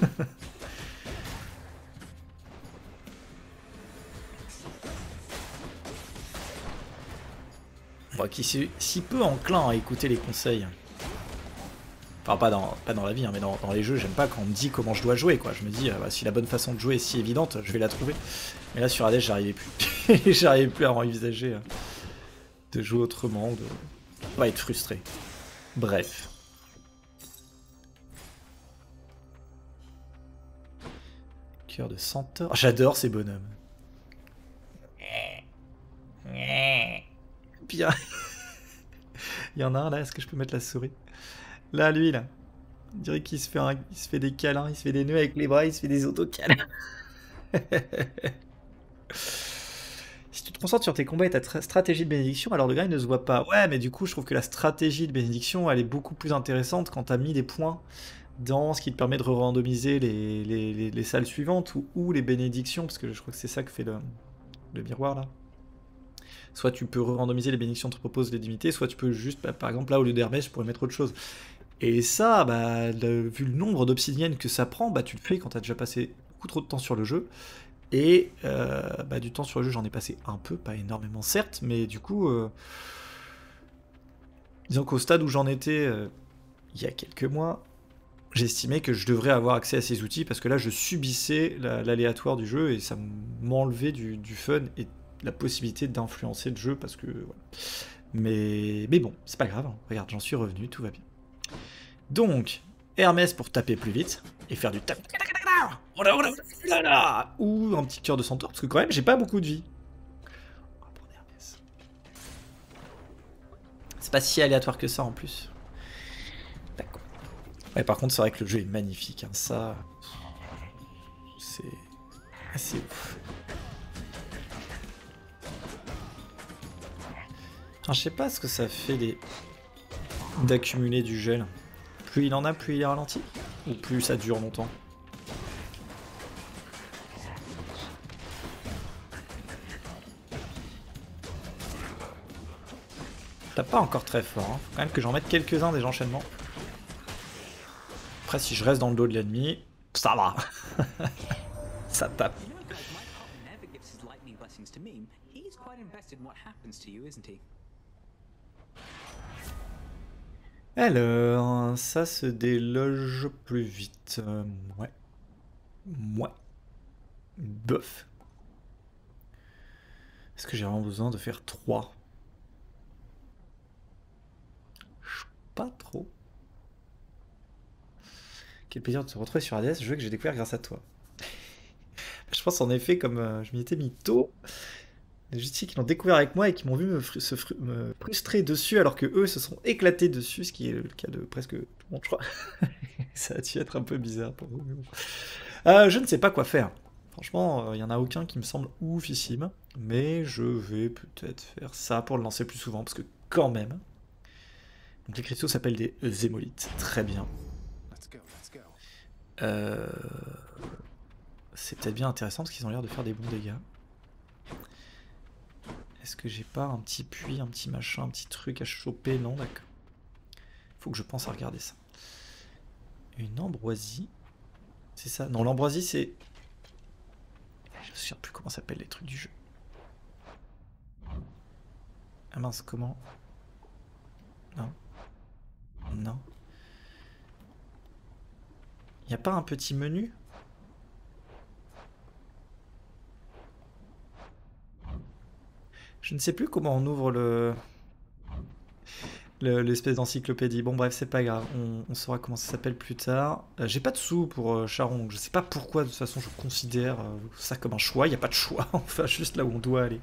Moi qui suis si peu enclin à écouter les conseils. Enfin, pas dans, pas dans la vie, hein, mais dans, les jeux, j'aime pas quand on me dit comment je dois jouer, quoi. Je me dis, euh, bah, si la bonne façon de jouer est si évidente, je vais la trouver. Mais là, sur Hades, j'arrivais plus. j'arrivais plus à envisager euh, de jouer autrement, de... Va être frustré. Bref. Cœur de centaure. J'adore ces bonhommes. Bien. il y en a un là, est-ce que je peux mettre la souris? Là, lui, là. On dirait qu'il se, fait se fait des câlins, il se fait des nœuds avec les bras, il se fait des auto-câlins. si tu te concentres sur tes combats et ta stratégie de bénédiction, alors le gars il ne se voit pas. Ouais, mais du coup, je trouve que la stratégie de bénédiction, elle est beaucoup plus intéressante quand t'as mis des points dans ce qui te permet de re-randomiser les, les, salles suivantes ou, les bénédictions, parce que je crois que c'est ça que fait le, le miroir là. Soit tu peux randomiser les bénédictions que te proposent les divinités, soit tu peux juste, bah, par exemple, là, au lieu d'Hermès, je pourrais mettre autre chose. Et ça, bah, vu le nombre d'obsidiennes que ça prend, bah, tu le fais quand tu as déjà passé beaucoup trop de temps sur le jeu. Et euh, bah, du temps sur le jeu, j'en ai passé un peu, pas énormément certes, mais du coup, euh, disons qu'au stade où j'en étais euh, il y a quelques mois, j'estimais que je devrais avoir accès à ces outils parce que là, je subissais l'aléatoire du jeu et ça m'enlevait du, du, fun et la possibilité d'influencer le jeu parce que. Mais, mais bon, c'est pas grave. Hein. Regarde, j'en suis revenu, tout va bien. Donc, Hermès pour taper plus vite et faire du tap. Ou un petit cœur de centaure parce que quand même, j'ai pas beaucoup de vie. C'est pas si aléatoire que ça en plus. D'accord. Par contre, c'est vrai que le jeu est magnifique. Hein. Ça, c'est assez ouf. Je sais pas ce que ça fait des d'accumuler du gel. Plus il en a, plus il est ralenti Ou plus ça dure longtemps? T'as pas encore très fort, hein. faut quand même que j'en mette quelques-uns des enchaînements. Après si je reste dans le dos de l'ennemi, ça va Ça tape. Alors, ça se déloge plus vite. Euh, ouais. Ouais. Bof. Est-ce que j'ai vraiment besoin de faire 3 Pas trop. Quel plaisir de te retrouver sur ADS, jeu que j'ai découvert grâce à toi. je pense en effet, comme euh, je m'y étais mis tôt, les justiciers qui l'ont découvert avec moi et qui m'ont vu me, frustrer dessus alors que eux se sont éclatés dessus, ce qui est le cas de presque tout le monde, je crois. Ça a dû être un peu bizarre pour vous. Euh, je ne sais pas quoi faire. Franchement, il euh, n'y en a aucun qui me semble oufissime, mais je vais peut-être faire ça pour le lancer plus souvent, parce que quand même... Donc les cristaux s'appellent des zémolites, très bien. Euh... C'est peut-être bien intéressant parce qu'ils ont l'air de faire des bons dégâts. Est-ce que j'ai pas un petit puits, un petit machin, un petit truc à choper? Non, d'accord. Faut que je pense à regarder ça. Une ambroisie. C'est ça Non, l'ambroisie, c'est... Je me souviens plus comment s'appellent les trucs du jeu. Ah mince, comment? Non. Non. Y a pas un petit menu? Je ne sais plus comment on ouvre le l'espèce d'encyclopédie. Bon bref, c'est pas grave, on, saura comment ça s'appelle plus tard. Euh, j'ai pas de sous pour euh, Charon, je sais pas pourquoi de toute façon je considère euh, ça comme un choix, il a pas de choix, enfin juste là où on doit aller.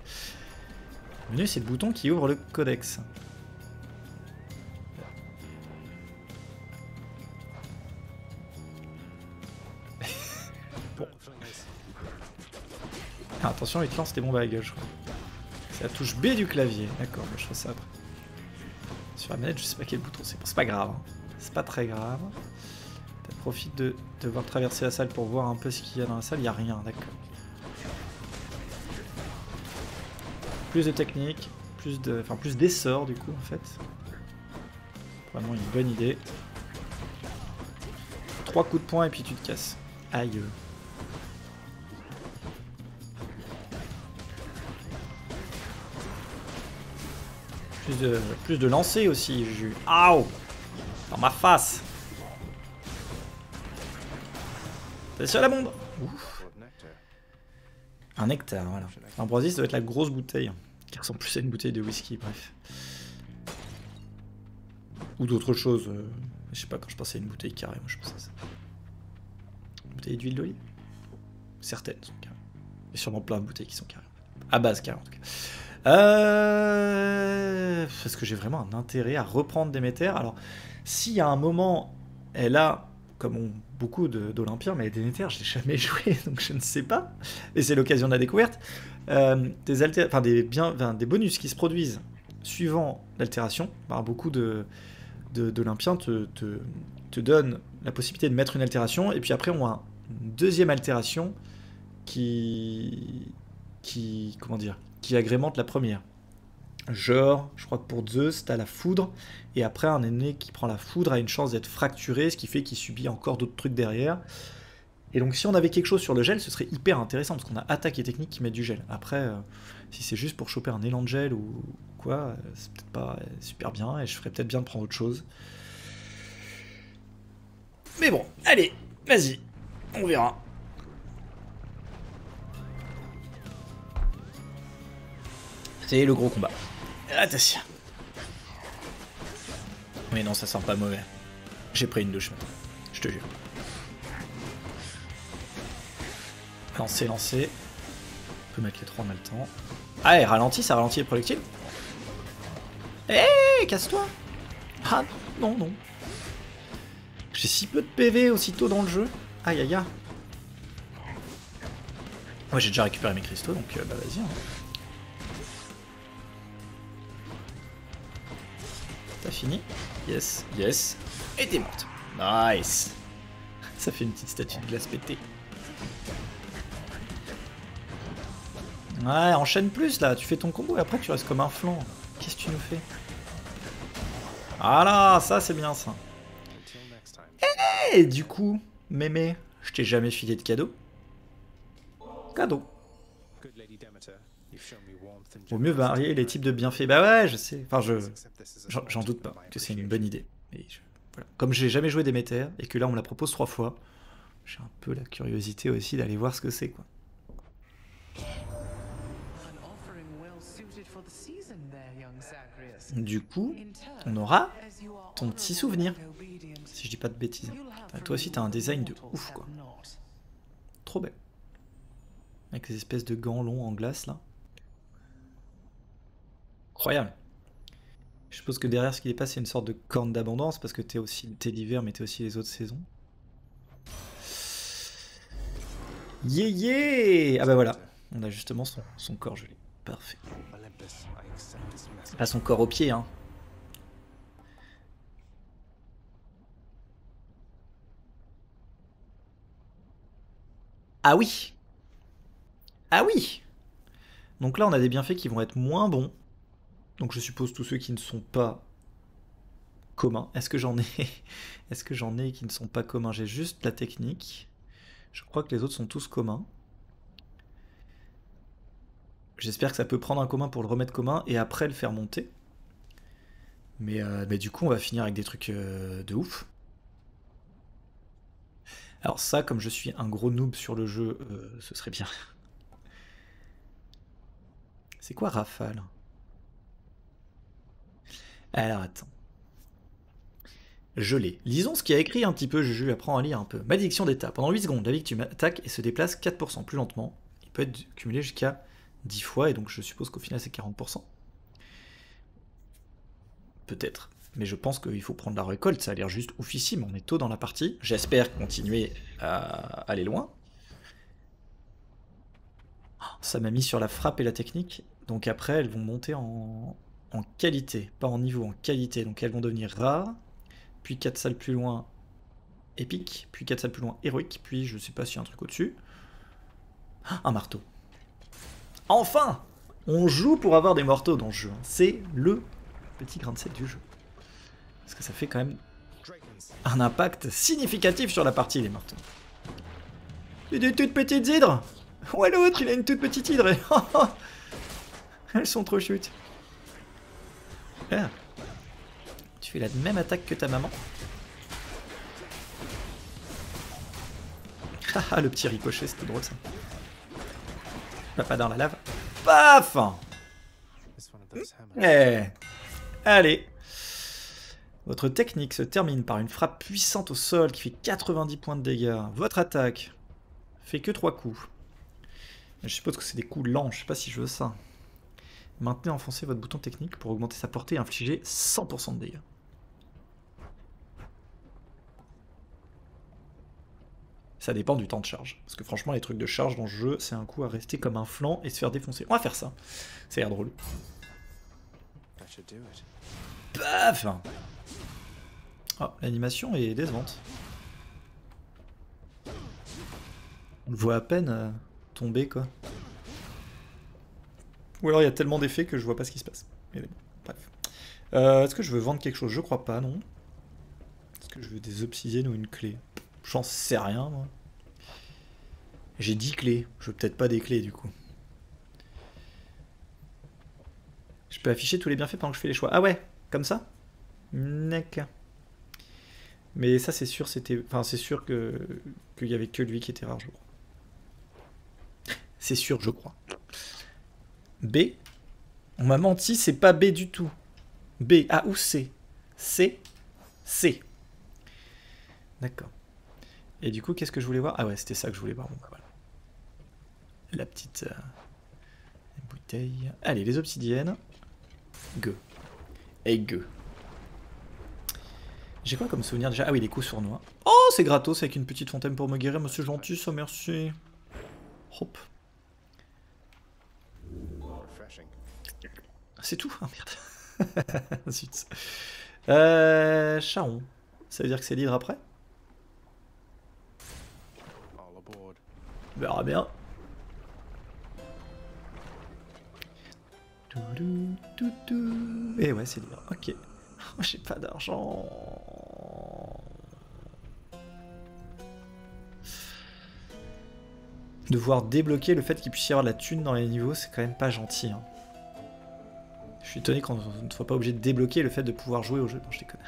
Le menu c'est le bouton qui ouvre le codex. bon. Ah, attention, il te lance des bombes à je crois. La touche B du clavier. D'accord, je ferai ça après. Sur la manette, je sais pas quel bouton c'est. c'est pas grave. Hein. C'est pas très grave. Profite de devoir traverser la salle pour voir un peu ce qu'il y a dans la salle. Il n'y a rien, d'accord. Plus de technique, plus de, enfin plus d'essor du coup en fait. Vraiment une bonne idée. Trois coups de poing et puis tu te casses. Aïe. Plus de, plus de lancer aussi, j'ai eu. Aouh Dans ma face C'est sur la bombe Ouf. Un nectar, voilà. L'ambroisie, ça doit être la grosse bouteille, qui ressemble plus à une bouteille de whisky, bref. Ou d'autres choses. Euh, je sais pas, quand je pensais à une bouteille carrée, moi je pensais à ça. Une bouteille d'huile d'olive? Certaines sont carrées. A sûrement plein de bouteilles qui sont carrées. À base carrées en tout cas. Euh... Parce que j'ai vraiment un intérêt à reprendre Déméter. Alors, y a un moment, elle a, comme beaucoup d'Olympiens, mais Déméter, je l'ai jamais joué, donc je ne sais pas. Et c'est l'occasion de la découverte. Euh, des, des, des bonus qui se produisent suivant l'altération. Bah, beaucoup d'Olympiens te, te, donnent la possibilité de mettre une altération, et puis après, on a une deuxième altération qui. comment dire qui agrémente la première. Genre, je crois que pour Zeus, t'as la foudre, et après un aîné qui prend la foudre a une chance d'être fracturé, ce qui fait qu'il subit encore d'autres trucs derrière. Et donc si on avait quelque chose sur le gel, ce serait hyper intéressant, parce qu'on a attaque et technique qui mettent du gel. Après, euh, si c'est juste pour choper un élan de gel ou quoi, euh, c'est peut-être pas super bien, et je ferais peut-être bien de prendre autre chose. Mais bon, allez, vas-y, on verra. C'est le gros combat. Attention. Mais non, ça sent pas mauvais. J'ai pris une douche maintenant. Je te jure. Lancer, lancer. On peut mettre les trois, on a le temps. Ah, et ralentit, ça ralentit les projectiles Eh, casse-toi Ah, non, non. J'ai si peu de PV aussitôt dans le jeu. Aïe, aïe, aïe. Moi, j'ai déjà récupéré mes cristaux, donc euh, bah vas-y. Hein. T'as fini Yes, yes. Et t'es morte. Nice. Ça fait une petite statue de glace pétée. Ouais, enchaîne plus là, tu fais ton combo et après tu restes comme un flanc. Qu'est-ce que tu nous fais? Voilà, ça c'est bien ça. Et du coup, mémé, je t'ai jamais filé de cadeau Cadeau. Vaut mieux varier les types de bienfaits. Bah ouais, je sais. Enfin, je j'en doute pas que c'est une bonne idée. Mais voilà. Comme j'ai jamais joué Déméter et que là on me la propose trois fois, j'ai un peu la curiosité aussi d'aller voir ce que c'est quoi. Du coup, on aura ton petit souvenir, si je dis pas de bêtises. toi aussi, t'as un design de ouf, quoi. Trop belle. Avec les espèces de gants longs en glace, là. Incroyable. Je suppose que derrière ce qui dépasse, c'est une sorte de corne d'abondance, parce que t'es aussi l'hiver, mais t'es aussi les autres saisons. Yeah yeah Ah bah voilà, on a justement son, son corps gelé. Parfait. Pas son corps au pied, hein. Ah oui Ah oui Donc là, on a des bienfaits qui vont être moins bons. Donc je suppose tous ceux qui ne sont pas communs. Est-ce que j'en ai? Est-ce que j'en ai qui ne sont pas communs? J'ai juste la technique. Je crois que les autres sont tous communs. J'espère que ça peut prendre un commun pour le remettre commun et après le faire monter. Mais, euh, du coup, on va finir avec des trucs euh, de ouf. Alors ça, comme je suis un gros noob sur le jeu, euh, ce serait bien. C'est quoi Rafale? Alors attends. Je l'ai. Lisons ce qu'il a écrit un petit peu, je lui apprends à lire un peu. Malédiction d'état. Pendant 8 secondes, la victime attaque et se déplace 4% plus lentement. Il peut être cumulé jusqu'à 10 fois, et donc je suppose qu'au final c'est 40%. Peut-être. Mais je pense qu'il faut prendre la récolte, ça a l'air juste oufissime, on est tôt dans la partie. J'espère continuer à aller loin. Ça m'a mis sur la frappe et la technique, donc après elles vont monter en, en qualité, pas en niveau, en qualité. Donc elles vont devenir rares, puis 4 salles plus loin épique, puis 4 salles plus loin héroïque, puis je sais pas s'il y a un truc au-dessus. Un marteau. Enfin On joue pour avoir des mortaux dans le jeu. C'est le petit grain de sel du jeu. Parce que ça fait quand même un impact significatif sur la partie, les marteaux. Des toutes petites hydres Ouais, l'autre, il a une toute petite hydre Elles sont trop chutes. Ah. Tu fais la même attaque que ta maman. Ah, le petit ricochet, c'était drôle ça. Pas dans la lave. Paf Eh Allez Votre technique se termine par une frappe puissante au sol qui fait 90 points de dégâts. Votre attaque fait que 3 coups. Je suppose que c'est des coups lents, je sais pas si je veux ça. Maintenez enfoncé votre bouton technique pour augmenter sa portée et infliger 100% de dégâts. Ça dépend du temps de charge. Parce que franchement, les trucs de charge dans le jeu, c'est un coup à rester comme un flanc et se faire défoncer. On va faire ça. Ça a l'air drôle. Paf Oh, l'animation est décevante. On le voit à peine euh, tomber, quoi. Ou alors il y a tellement d'effets que je vois pas ce qui se passe. Bref. Euh, est-ce que je veux vendre quelque chose? Je crois pas, non. Est-ce que je veux des obsidiennes ou une clé? J'en sais rien, moi. J'ai 10 clés. Je veux peut-être pas des clés, du coup. Je peux afficher tous les bienfaits pendant que je fais les choix. Ah ouais Comme ça? Nec. Mais ça, c'est sûr, c'était... Enfin, c'est sûr que qu'il y avait que lui qui était rare, je crois. C'est sûr, je crois. B. On m'a menti, c'est pas B du tout. B. A ou C C. C. D'accord. Et du coup, qu'est-ce que je voulais voir? Ah ouais, c'était ça que je voulais voir. La petite euh, bouteille. Allez, les obsidiennes. Go. Et go. J'ai quoi comme souvenir déjà? Ah oui, les coups sournois. Oh, c'est gratos avec une petite fontaine pour me guérir. Monsieur gentil, ça merci. Hop. C'est tout Ah merde. Euh, Charon. Ça veut dire que c'est l'hydre après? On verra bien. Toudou, toudou. Et ouais, c'est l'hydre. Ok. Oh, J'ai pas d'argent. Devoir débloquer le fait qu'il puisse y avoir de la thune dans les niveaux, c'est quand même pas gentil. hein. Je suis étonné qu'on ne soit pas obligé de débloquer le fait de pouvoir jouer au jeu. Non, je déconne.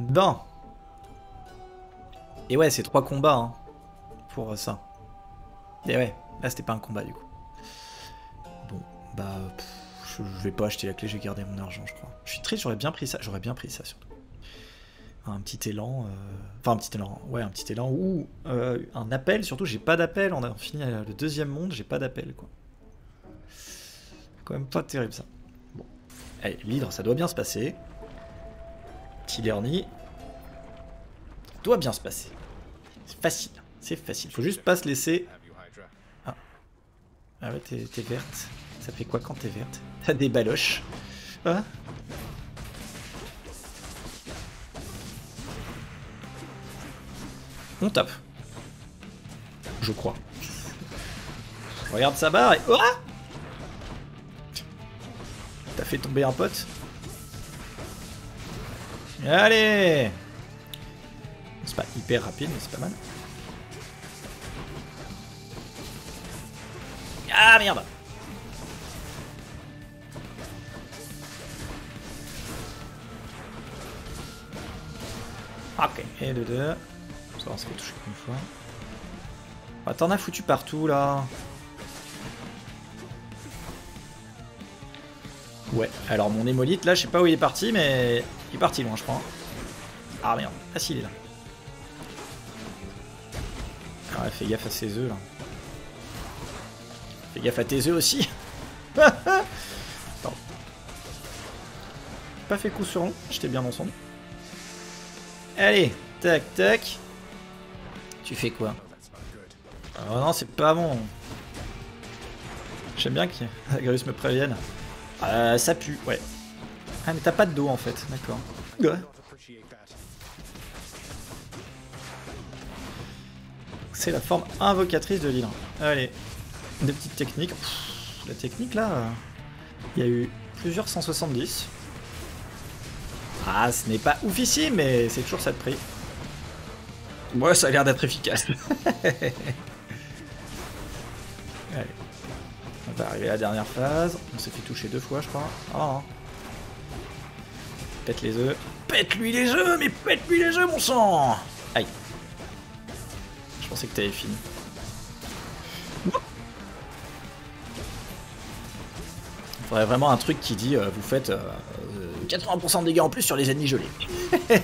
Bon. Et ouais, c'est trois combats hein, pour ça. Et ouais, là c'était pas un combat du coup. Bon, bah, je, je vais pas acheter la clé, j'ai gardé mon argent, je crois. Je suis triste, j'aurais bien pris ça, j'aurais bien pris ça surtout. Un petit élan, euh, enfin un petit élan, ouais, un petit élan ou euh, un appel. Surtout, j'ai pas d'appel. On a fini le deuxième monde, j'ai pas d'appel quoi. Quand même pas terrible ça. Bon, allez, l'hydre, ça doit bien se passer. Petit. Ça doit bien se passer. C'est facile, c'est facile. Faut juste pas se laisser. Hydra? Ah ouais, t'es t'es verte. Ça fait quoi quand t'es verte? T'as des baloches. Ah On tape. Je crois. Regarde sa barre et... Oh T'as fait tomber un pote Allez C'est pas hyper rapide, mais c'est pas mal. Ah merde Ok, et de deux. Ça on se toucher une fois. Ah, T'en as foutu partout là. Ouais, alors mon hémolite là, je sais pas où il est parti, mais il est parti loin, je crois. Ah merde, ah si, il est là. Ah fais gaffe à ses œufs là. Fais gaffe à tes œufs aussi. Pas fait coup sur long, j'étais bien son. Allez, tac tac. Tu fais quoi. Oh non, c'est pas bon. J'aime bien que me prévienne. Euh, ça pue, ouais. Ah, mais t'as pas de dos en fait, d'accord. C'est la forme invocatrice de l'hydre. Allez, des petites techniques. La technique là, il y a eu plusieurs 170. Ah, ce n'est pas oufissime, mais c'est toujours ça de prix. Ouais, ça a l'air d'être efficace. Allez. On va arriver à la dernière phase. On s'est fait toucher deux fois, je crois. Non. Pète les œufs. Pète-lui les œufs, mais pète-lui les œufs, mon sang Aïe. Je pensais que t'avais fini. Il faudrait vraiment un truc qui dit euh, vous faites euh, euh, 80% de dégâts en plus sur les ennemis gelés.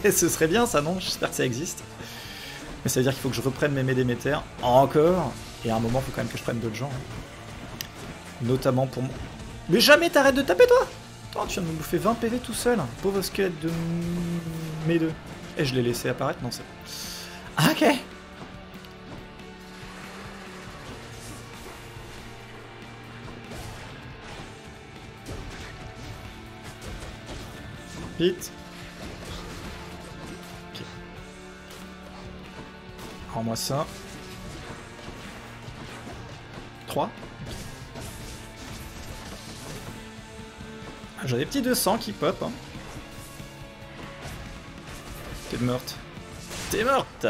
Ce serait bien ça, non? J'espère que ça existe. Mais ça veut dire qu'il faut que je reprenne mes Médéméter encore. Et à un moment, il faut quand même que je prenne d'autres gens. hein. Notamment pour moi. Mais jamais t'arrêtes de taper toi Attends, tu viens de me bouffer 20 PV tout seul. Pauvre squelette de mes deux. Et je l'ai laissé apparaître Non, c'est. Ah, ok Vite Rends-moi ça. 3 J'ai des petits 200 qui pop. Hein. T'es morte. T'es morte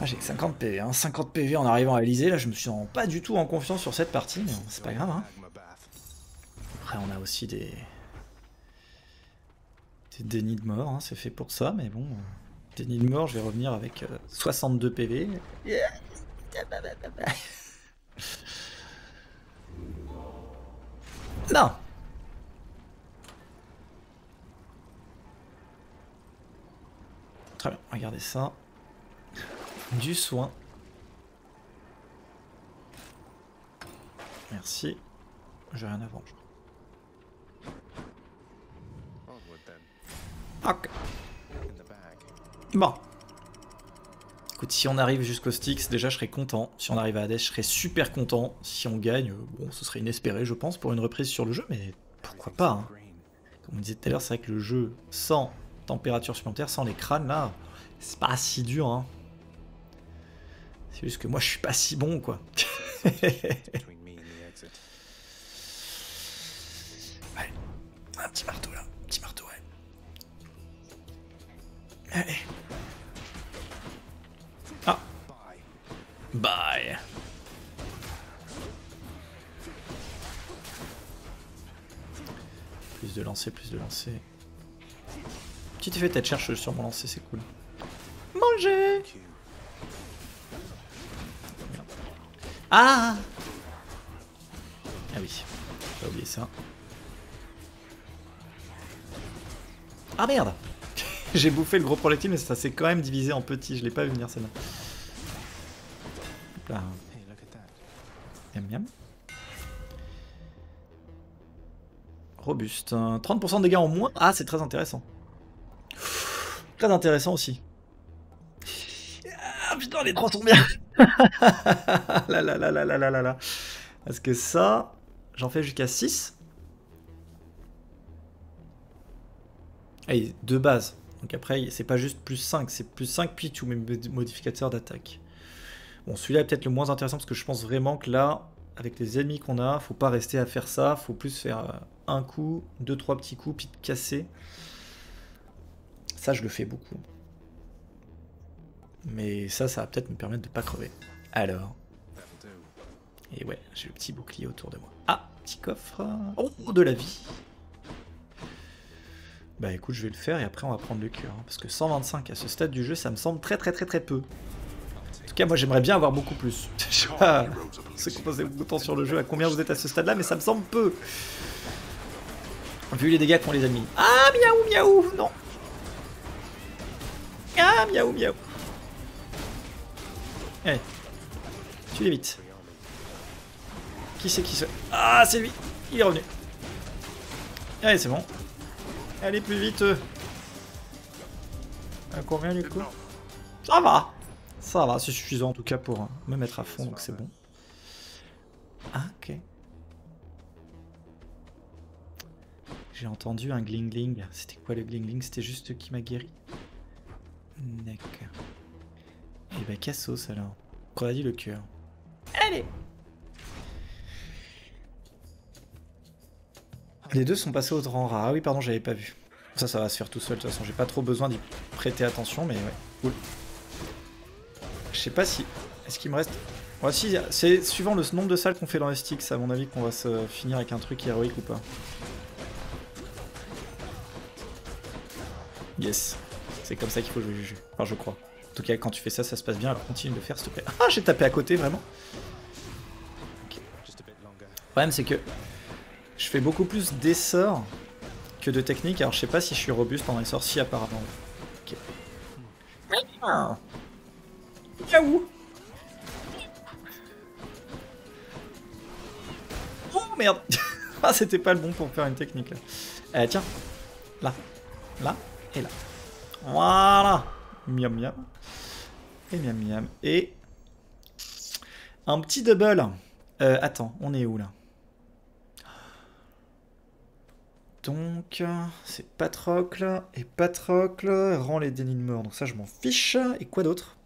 ah, J'ai que 50 PV. Hein. 50 PV en arrivant à Élysée. Là, je me suis pas du tout en confiance sur cette partie, mais c'est pas grave. Hein. Après, on a aussi des. des dénis de mort. Hein. C'est fait pour ça, mais bon. euh, Déni de mort, je vais revenir avec euh, 62 PV. Non Très bien, regardez ça. Du soin. Merci. J'ai rien à vendre. crois. Ok. Bon. Écoute, si on arrive jusqu'au Styx, déjà je serais content. Si on arrive à Hades, je serais super content. Si on gagne, bon, ce serait inespéré, je pense, pour une reprise sur le jeu, mais pourquoi pas hein. Comme on disait tout à l'heure, c'est vrai que le jeu sans température supplémentaire, sans les crânes là, c'est pas si dur. Hein. C'est juste que moi je suis pas si bon quoi. Ouais. Un petit marteau là. Un petit marteau, ouais. Allez. Bye. Plus de lancer, plus de lancer. Petit effet tête cherche sur mon lancer, c'est cool. Manger. Ah Ah oui, j'ai oublié ça. Ah merde J'ai bouffé le gros projectile, mais ça s'est quand même divisé en petits, je l'ai pas vu venir celle-là. Robuste. 30% de dégâts en moins. Ah, c'est très intéressant. Très intéressant aussi. Ah putain, les trois sont bien. là, là, là, là, là, là, là, Parce que ça, j'en fais jusqu'à 6. Allez, de base. Donc après, c'est pas juste plus 5, c'est plus 5 puis tous mes modificateurs d'attaque. Bon, celui-là est peut-être le moins intéressant parce que je pense vraiment que là, avec les ennemis qu'on a, faut pas rester à faire ça, faut plus faire euh, un coup, deux, trois petits coups, puis de casser. Ça, je le fais beaucoup. Mais ça, ça va peut-être me permettre de pas crever. Alors, et ouais, j'ai le petit bouclier autour de moi. Ah, petit coffre. Oh, de la vie. Bah écoute, je vais le faire et après on va prendre le cœur. hein, parce que 125 à ce stade du jeu, ça me semble très très très très peu. En tout cas, moi j'aimerais bien avoir beaucoup plus. Je sais pas ceux qui passaient beaucoup de temps sur le jeu, à combien vous êtes à ce stade-là, mais ça me semble peu. Vu les dégâts qu'ont les ennemis. Ah, miaou, miaou, non. Ah, miaou, miaou. Allez, tu les vite. Qui c'est qui c'est Ah, c'est lui Il est revenu. Allez, c'est bon. Allez, plus vite. À combien du coup? Ça va Ça va, c'est suffisant en tout cas pour euh, me mettre à fond, donc c'est bon. Ah, ok. J'ai entendu un gling gling. C'était quoi le gling gling C'était juste qui m'a guéri? D'accord. Et bah, cassos alors. Qu'on a dit le cœur. Allez Les deux sont passés au rang rare. Ah oui, pardon, j'avais pas vu. Ça, ça va se faire tout seul. De toute façon, j'ai pas trop besoin d'y prêter attention, mais ouais, cool. Je sais pas si. Est-ce qu'il me reste. Ouais, si, c'est suivant le nombre de salles qu'on fait dans les sticks, à mon avis, qu'on va se finir avec un truc héroïque ou pas. Yes. C'est comme ça qu'il faut jouer Juju. Enfin, je crois. En tout cas, quand tu fais ça, ça se passe bien. Alors continue de le faire, s'il te plaît. Ah, j'ai tapé à côté, vraiment. Le problème, c'est que je fais beaucoup plus d'essor que de technique. Alors, je sais pas si je suis robuste en essor, si apparemment. Ok. Ah. Miaou Oh merde Ah, c'était pas le bon pour faire une technique là. Euh, tiens, là, là et là. Voilà Miam miam. Et miam miam. Et un petit double. Euh, attends, on est où là? Donc, c'est Patrocle, et Patrocle rend les dénis de mort, donc ça je m'en fiche. Et quoi d'autre?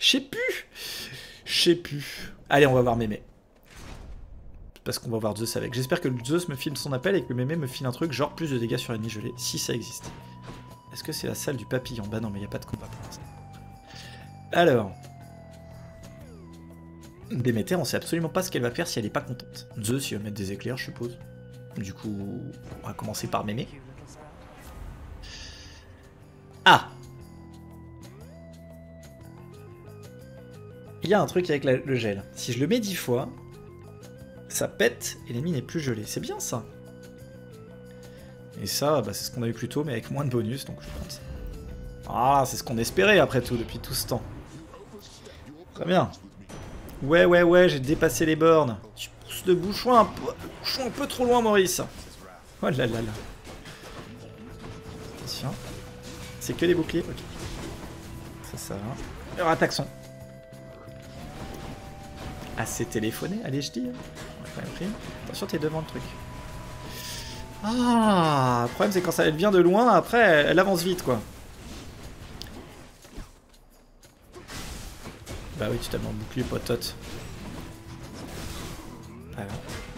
Je sais plus Je sais plus. Allez, on va voir Mémé. Parce qu'on va voir Zeus avec. J'espère que Zeus me filme son appel et que Mémé me file un truc, genre plus de dégâts sur l'ennemi gelé, si ça existe. Est-ce que c'est la salle du papillon? Bah non, mais il a pas de combat pour l'instant. Alors. Déméter, on sait absolument pas ce qu'elle va faire si elle est pas contente. Zeus, il va mettre des éclairs, je suppose. Du coup, on va commencer par Mémé. Ah Il y a un truc avec le gel. Si je le mets 10 fois, ça pète et l'ennemi n'est plus gelé. C'est bien ça. Et ça, bah, c'est ce qu'on a eu plus tôt, mais avec moins de bonus, donc je pense. Ah, c'est ce qu'on espérait après tout, depuis tout ce temps. Très bien. Ouais, ouais, ouais, j'ai dépassé les bornes. Tu pousses le bouchon un peu, trop loin, Maurice. Oh là là là. Attention. C'est que des boucliers Ok. Ça ça. Alors, attaquons. Assez téléphoné, allez, je dis. hein. Attention, t'es devant le truc. Ah, le problème c'est quand ça elle vient de loin, après elle, avance vite quoi. Bah oui, tu t'as mis en bouclier potote. Alors,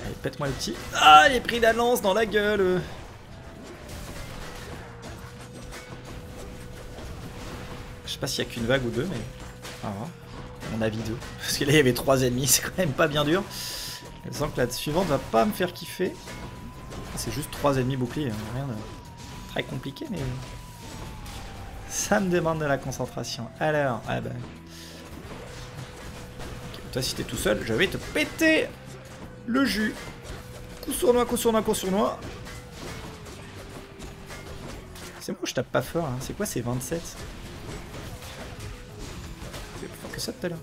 allez, pète-moi le petit. Ah, il est pris la lance dans la gueule. Je sais pas s'il y a qu'une vague ou deux, mais. Ah, mon avis deux. Parce que là il y avait trois ennemis, c'est quand même pas bien dur. Je sens que la suivante va pas me faire kiffer. C'est juste trois ennemis boucliers, hein, rien de très compliqué, mais ça me demande de la concentration. Alors, ah bah. Toi, si t'es tout seul, je vais te péter le jus. Coup sournois, coup sournois, coup sournois. C'est moi, je tape pas fort. Hein. C'est quoi ces 27 Ça tout à l'heure.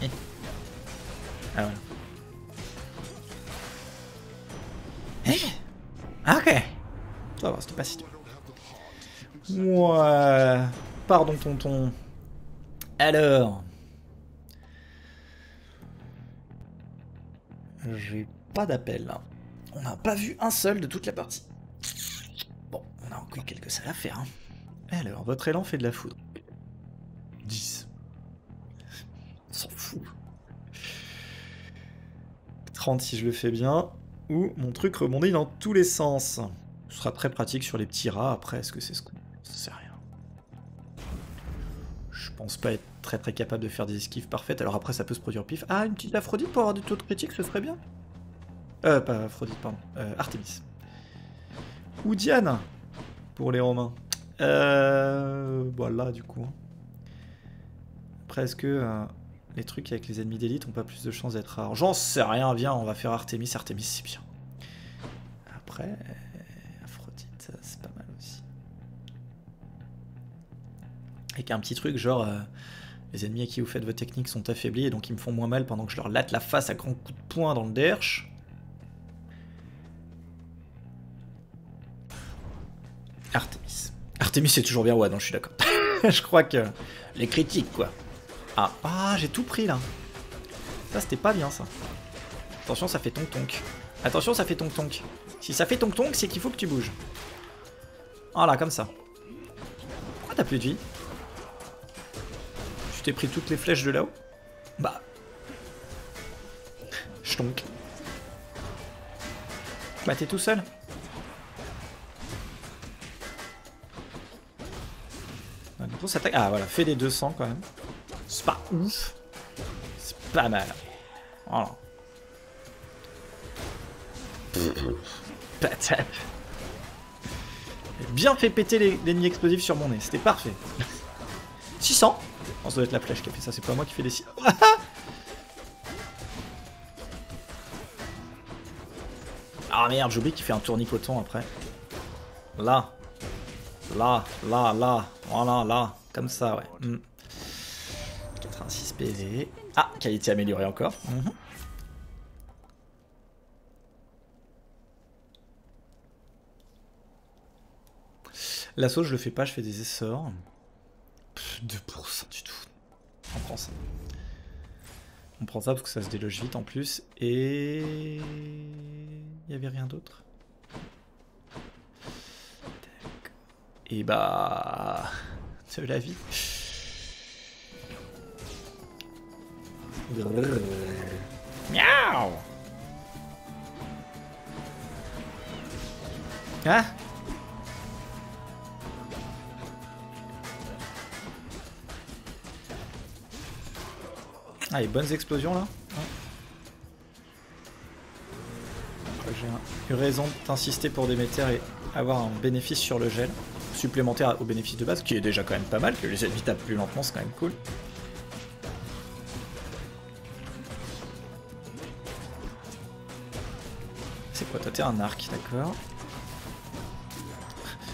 Eh. Ah voilà. Eh ah, ok. Ça va, c'était pas si dur. Ouais. Pardon, tonton. Alors. J'ai pas d'appel là. On n'a pas vu un seul de toute la partie. Bon, on a encore quelques salles à faire. Hein. Alors, votre élan fait de la foudre. 10. S'en fout. 30 si je le fais bien où mon truc rebondit dans tous les sens. Ce sera très pratique sur les petits rats. Après, est-ce que c'est ce qu'on... Ça sert à rien. Je pense pas être très très capable de faire des esquives parfaites. Alors après, ça peut se produire pif. Ah, une petite Aphrodite pour avoir du taux de critique, ce serait bien? Euh, pas Aphrodite, pardon. Euh, Artemis. Ou Diane, pour les Romains. Euh... Voilà, du coup. Après, est-ce que... euh, les trucs avec les ennemis d'élite ont pas plus de chances d'être rares. J'en sais rien, viens, on va faire Artemis. Artemis, c'est bien. Après, Aphrodite, c'est pas mal aussi. Avec un petit truc, genre, euh, les ennemis à qui vous faites vos techniques sont affaiblis et donc ils me font moins mal pendant que je leur latte la face à grands coups de poing dans le derche. Artemis. Artemis, c'est toujours bien, ouais, non, je suis d'accord. je crois que les critiques, quoi. Ah, ah j'ai tout pris là. Ça, c'était pas bien ça. Attention, ça fait tonk-tonk. Attention, ça fait tonk-tonk. Si ça fait tonk-tonk, c'est qu'il faut que tu bouges. Voilà, comme ça. Pourquoi t'as plus de vie? Tu t'es pris toutes les flèches de là-haut? Bah. Chtonk. Bah, t'es tout seul Ah. Ah, voilà, fais des 200 quand même. C'est pas ouf. C'est pas mal. Voilà. Patate. J'ai Bien fait péter les- l'ennemi explosif sur mon nez, c'était parfait. 600 Oh, ça doit être la flèche qui a fait ça, c'est pas moi qui fais les 6. ah merde, j'oublie qu'il fait un tournicoton après. Là. Là, là, là. Voilà, là. Comme ça, ouais. Hmm. 86 PV. Ah, qualité améliorée encore. Mhm. L'assaut, je le fais pas, je fais des essors. Pff, 2% du tout. On prend ça. On prend ça parce que ça se déloge vite en plus. Et. Il y avait rien d'autre. Et bah. De la vie. Miaou! Hein? Ah, les bonnes explosions là. J'ai eu raison d'insister pour Déméter et avoir un bénéfice sur le gel supplémentaire au bénéfice de base, qui est déjà quand même pas mal, que les ennemis tapent plus lentement, c'est quand même cool. Un arc, d'accord.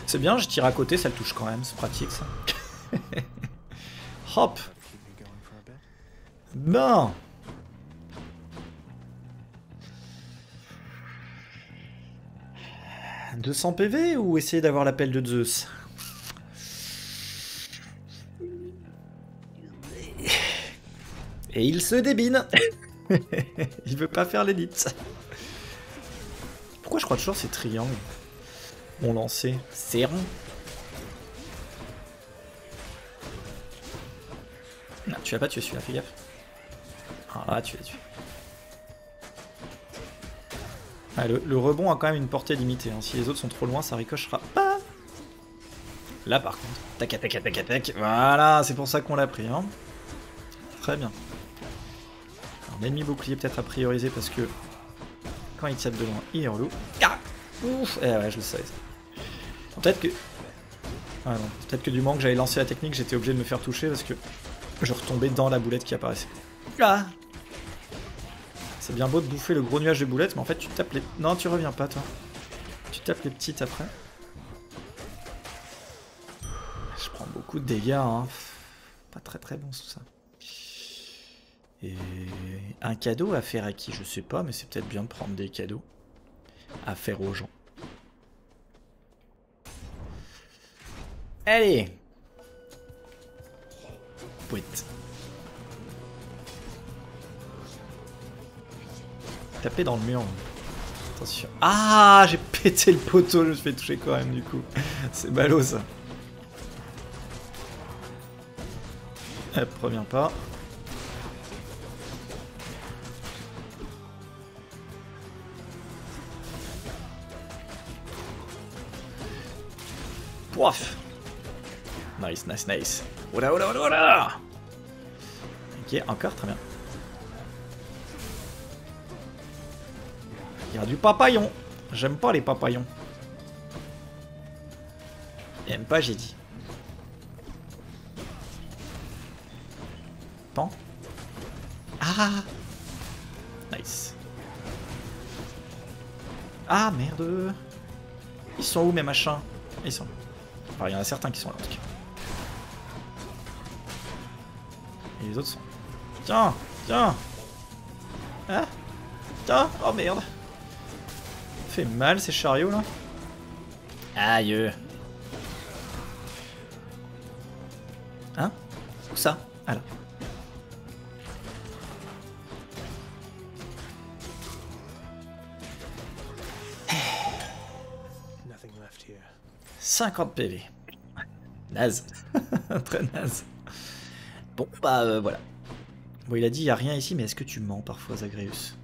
C'est bien, je tire à côté, ça le touche quand même, c'est pratique ça. Hop. Non « 200 PV ou essayer d'avoir l'appel de Zeus? Et il se débine Il veut pas faire l'élite. Pourquoi je crois toujours c'est triangle Mon lancer? C'est rond. Non, tu vas pas tuer celui-là, fais gaffe. Ah là, tu l'as tué. Ah, le, le rebond a quand même une portée limitée. hein. Si les autres sont trop loin, ça ricochera pas. Là par contre. Tac, tac, tac, tac. Voilà, c'est pour ça qu'on l'a pris. Hein. Très bien. Un ennemi bouclier peut-être à prioriser parce que quand il tape de loin, il est relou. Ah Ouf Eh ouais, je le savais. Peut-être que... Ah non, peut-être que du moment que j'avais lancé la technique, j'étais obligé de me faire toucher parce que je retombais dans la boulette qui apparaissait. Ah C'est bien beau de bouffer le gros nuage de boulettes, mais en fait tu tapes les... Non, tu reviens pas toi. Tu tapes les petites après. Je prends beaucoup de dégâts, hein. Pas très très bon tout ça. Et un cadeau à faire à qui Je sais pas, mais c'est peut-être bien de prendre des cadeaux à faire aux gens. Allez Pouette. Taper dans le mur. Attention. Ah J'ai pété le poteau, je me suis fait toucher quand même du coup. C'est ballot ça. Hop, reviens pas. Nice, nice, nice. Oula, oula, oula, oula Ok, encore, très bien. Il y a du papillon. J'aime pas les papillons. J'aime pas, j'ai dit. Pan. Ah Nice. Ah merde Ils sont où mes machins? Ils sont là. Enfin, il y en a certains qui sont là en tout cas. Et les autres sont... Tiens Tiens. Hein? Tiens Oh merde. Fait mal ces chariots là. Aïe. Hein? Où ça? Ah là. 50 PV. Naze. Très naze. Bon, bah euh, voilà. Bon, il a dit il n'y a rien ici, mais est-ce que tu mens parfois, Zagreus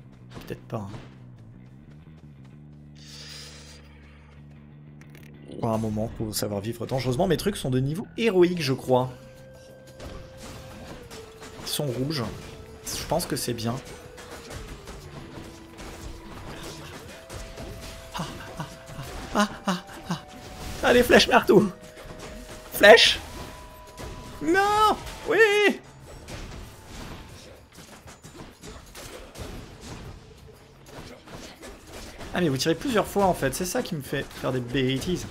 Peut-être pas. hein. À un moment, faut savoir vivre dangereusement. Mes trucs sont de niveau héroïque, je crois. Ils sont rouges. Je pense que c'est bien. Ah, ah, ah, ah, ah. Ah, des flèches partout Flèche Non Oui Ah mais vous tirez plusieurs fois en fait, c'est ça qui me fait faire des bêtises.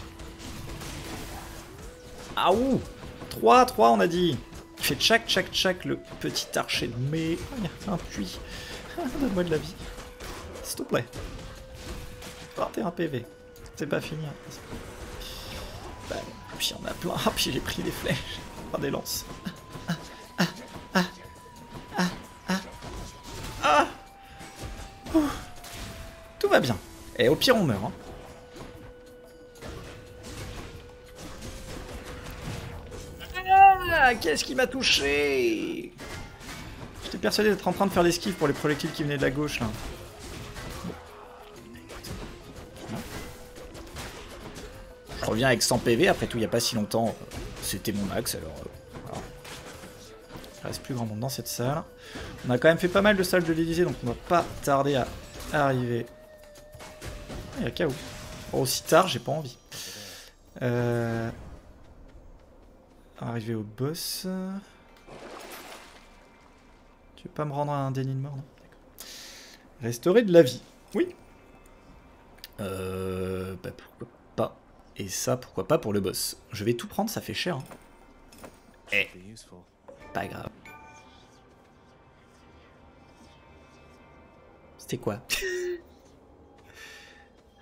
Ah ouh 3, 3 on a dit fait tchac tchac tchac le petit archer de mais... Oh, un puits. Donne-moi de la vie. S'il te plaît. Partez un PV. C'est pas fini. hein. Puis il y en a plein. Ah, puis j'ai pris des flèches. Enfin, des lances. Ah, ah, ah, ah, ah, ah. Tout va bien. Et au pire, on meurt. hein. Ah, qu'est-ce qui m'a touché? J'étais persuadé d'être en train de faire l'esquive pour les projectiles qui venaient de la gauche, là. Reviens avec 100 PV, après tout, il n'y a pas si longtemps, c'était mon max, alors euh. Il reste plus grand monde dans cette salle. On a quand même fait pas mal de salles de l'Elysée, donc on va pas tarder à arriver. Il y a KO. Aussi tard, j'ai pas envie. Euh... Arriver au boss. Tu veux pas me rendre un déni de mort, non. Restaurer de la vie. Oui. Euh... Bah pourquoi. Et ça, pourquoi pas pour le boss. Je vais tout prendre, ça fait cher. hein. Eh, pas grave. C'était quoi?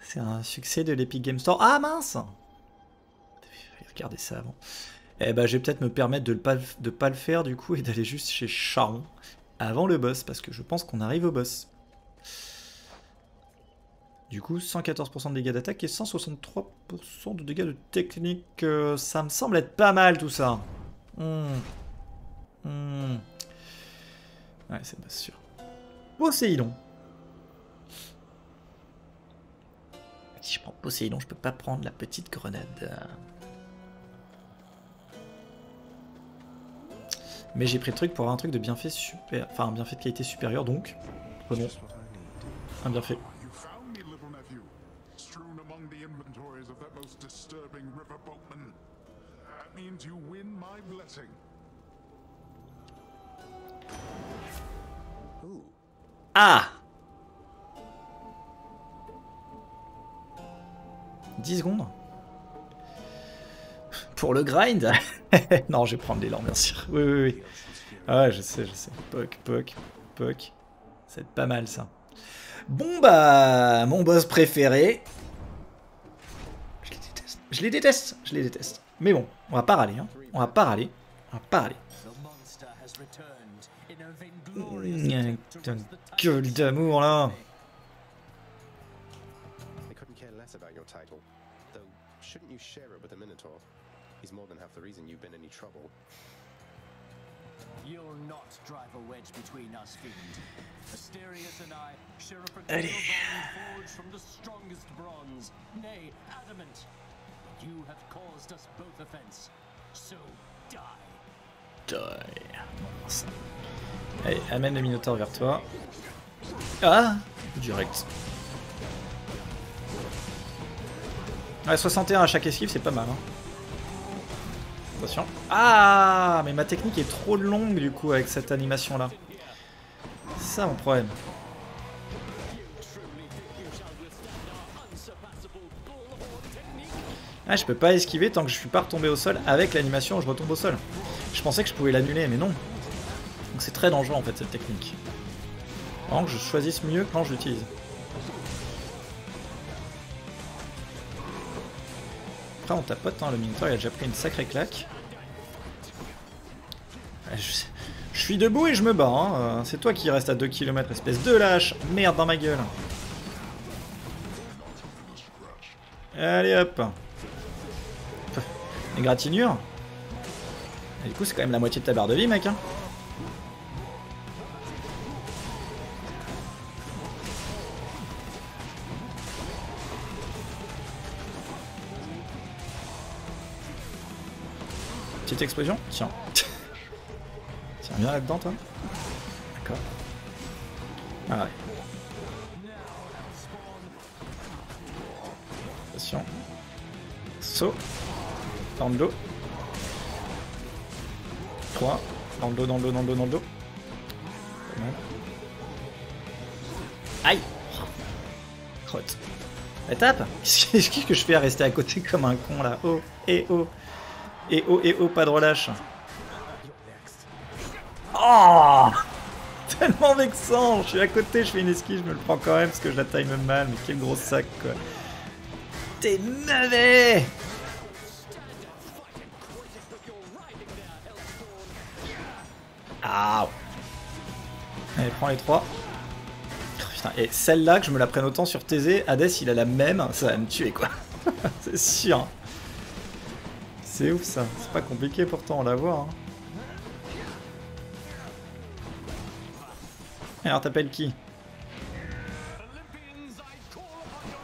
C'est un succès de l'Epic Game Store. Ah mince Regardez ça avant. Eh ben, je vais peut-être me permettre de ne pas, de pas le faire du coup et d'aller juste chez Charon avant le boss, parce que je pense qu'on arrive au boss. Du coup, 114% de dégâts d'attaque et 163% de dégâts de technique. euh, ça me semble être pas mal tout ça. Hmm. Ouais, c'est pas sûr. Poséidon. Si je prends Poséidon, je peux pas prendre la petite grenade. Mais j'ai pris le truc pour avoir un truc de bienfait super. Enfin, un bienfait de qualité supérieure donc. Prenons un bienfait. Ah 10 secondes Pour le grind Non, je vais prendre l'élan, bien sûr. Oui, oui, oui. Ah ouais, je sais, je sais. Poc, poc, poc. C'est pas mal, ça. Bon, bah, mon boss préféré. Je les déteste. Je les déteste. Je les déteste. Mais bon, on va pas râler, hein. On va pas râler. On va pas râler. The monster has returned in a vainglorious attempt to Putain, wrest the gueule d'amour, là. They couldn't care less about your title. Though, shouldn't you share it with the Minotaur? He's more than half the reason you've been in any trouble. You'll not drive a wedge between us, fiend. Asterius and I share a Allez. bond forged from the strongest bronze, nay, adamant. You have caused us both offense, so die. Allez, amène le Minotaur vers toi. Ah Direct. Ouais, 61 à chaque esquive, c'est pas mal. Hein. Attention. Ah Mais ma technique est trop longue du coup avec cette animation là. C'est ça mon problème. Ah, je peux pas esquiver tant que je suis pas retombé au sol avec l'animation où je retombe au sol. Je pensais que je pouvais l'annuler, mais non. Donc c'est très dangereux en fait cette technique. Vraiment que je choisisse mieux quand je l'utilise. Après on tapote, hein, le Minotaur il a déjà pris une sacrée claque. Ouais, Je, suis debout et je me bats, hein. euh, c'est toi qui reste à 2 km, espèce de lâche Merde dans ma gueule Allez hop Égratignure Du coup c'est quand même la moitié de ta barre de vie mec hein. Petite explosion Tiens. Tiens, viens là-dedans, toi. D'accord. Ah ouais. Attention. Saut. Dans le dos. 3. Dans le dos, dans le dos, dans le dos, dans le dos. Aïe Crotte. Elle tape Qu'est-ce que je fais à rester à côté comme un con là? Oh, et oh Et oh, et oh, pas de relâche. Oh Tellement vexant Je suis à côté, je fais une esquive, je me le prends quand même parce que je la time mal, mais quel gros sac quoi. T'es mauvais Prends les trois. Putain, et celle-là, que je me la prenne autant sur TZ, Hades il a la même, ça va me tuer quoi. C'est sûr. C'est ouf ça, c'est pas compliqué pourtant, on la voit. Hein. Alors t'appelles qui?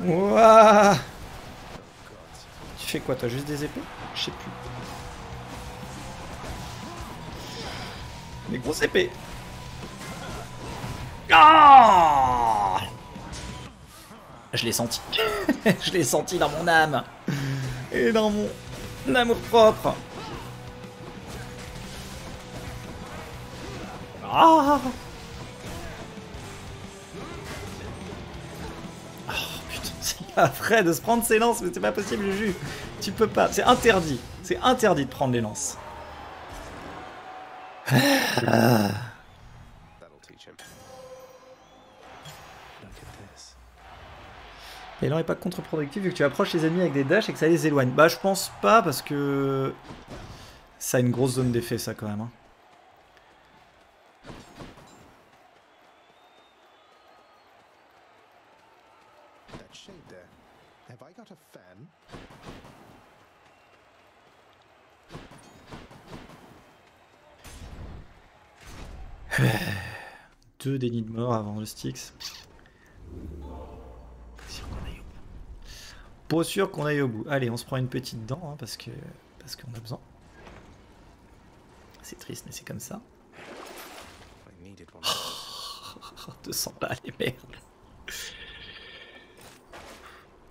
Ouah Tu fais quoi T'as juste des épées? Je sais plus. Des grosses épées Ah Je l'ai senti. Je l'ai senti dans mon âme. Et dans mon amour propre. Ah Oh putain, c'est pas vrai de se prendre ses lances, mais c'est pas possible, Juju. Tu peux pas, c'est interdit. C'est interdit de prendre les lances. Et l'or est pas contre-productif vu que tu approches les ennemis avec des dashs et que ça les éloigne. Bah je pense pas parce que ça a une grosse zone d'effet ça quand même. Hein. Deux dénis de mort avant le Styx. Pas sûr qu'on aille au bout. Allez, on se prend une petite dent hein, parce que parce qu'on a besoin. C'est triste, mais c'est comme ça. One. 200 balles, les merdes.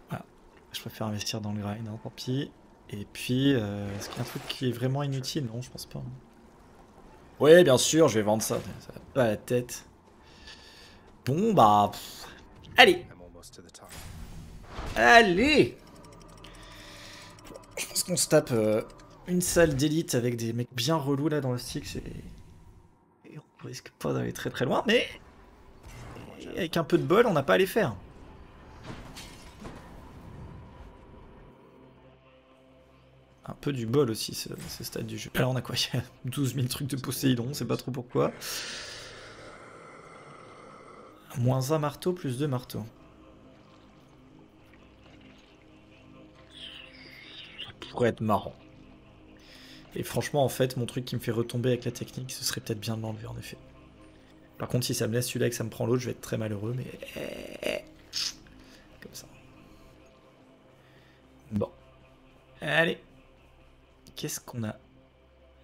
Voilà. Je préfère investir dans le grind, hein, tant pis. Et puis, euh, est-ce qu'il y a un truc qui est vraiment inutile? Non, je pense pas. Ouais, bien sûr, je vais vendre ça. Ça pas la tête. Bon, bah. Allez, allez Je pense qu'on se tape euh, une salle d'élite avec des mecs bien relous là dans le Styx et... et on risque pas d'aller très très loin, mais avec un peu de bol, on n'a pas à les faire. Un peu du bol aussi, ce, ce stade du jeu. Alors on a quoi? Il y a 12 000 trucs de Poséidon, on sait pas trop pourquoi. Moins un marteau, plus deux marteaux. Être marrant. Et franchement, en fait, mon truc qui me fait retomber avec la technique, ce serait peut-être bien de l'enlever en effet. Par contre, si ça me laisse celui-là et que ça me prend l'autre, je vais être très malheureux, mais. Comme ça. Bon. Allez. Qu'est-ce qu'on a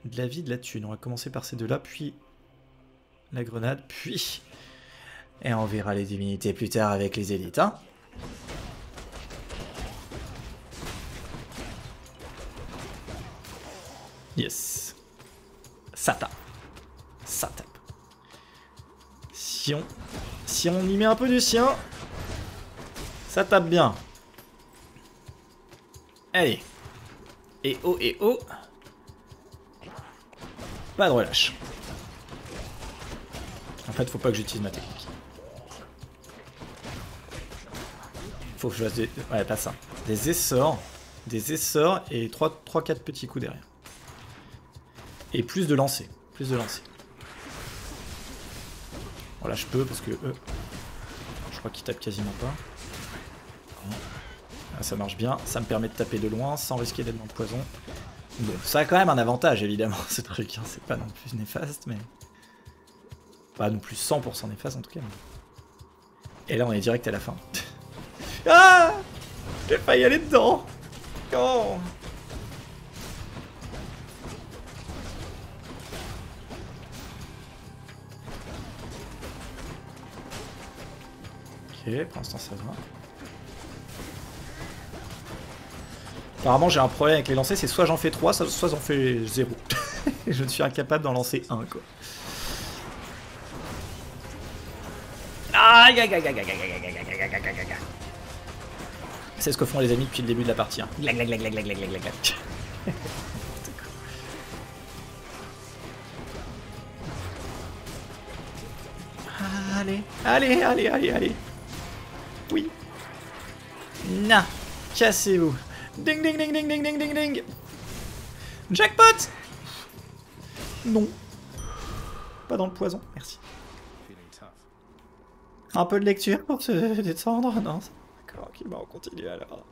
De la vie, de la thune? On va commencer par ces deux-là, puis. La grenade, puis. Et on verra les divinités plus tard avec les élites, hein Yes. Ça tape. Ça tape. Si on, si on y met un peu du sien, ça tape bien. Allez. Et oh, et oh. Pas de relâche. En fait, faut pas que j'utilise ma technique. Faut que je fasse des... Ouais, pas ça. Des essors. Des essors et 3-4 petits coups derrière. Et plus de lancer. Plus de lancer. Voilà, je peux parce que eux, je crois qu'ils tapent quasiment pas. Ah, ça marche bien. Ça me permet de taper de loin sans risquer d'être dans le poison. Bon, ça a quand même un avantage évidemment ce truc. hein. C'est pas non plus néfaste, mais pas non plus 100% néfaste en tout cas. Et là, on est direct à la fin. ah J'ai failli aller dedans. Oh Pour l'instant ça va. Apparemment j'ai un problème avec les lancers, c'est soit j'en fais 3, soit j'en fais 0. je ne suis incapable d'en lancer 1 quoi. C'est ce que font les amis depuis le début de la partie. Allez, allez, allez, allez, allez. Oui. Na, cassez-vous. Ding, ding, ding, ding, ding, ding, ding, ding. Jackpot Non. Pas dans le poison, merci. Un peu de lecture pour se détendre Non, d'accord, ok, on continue alors.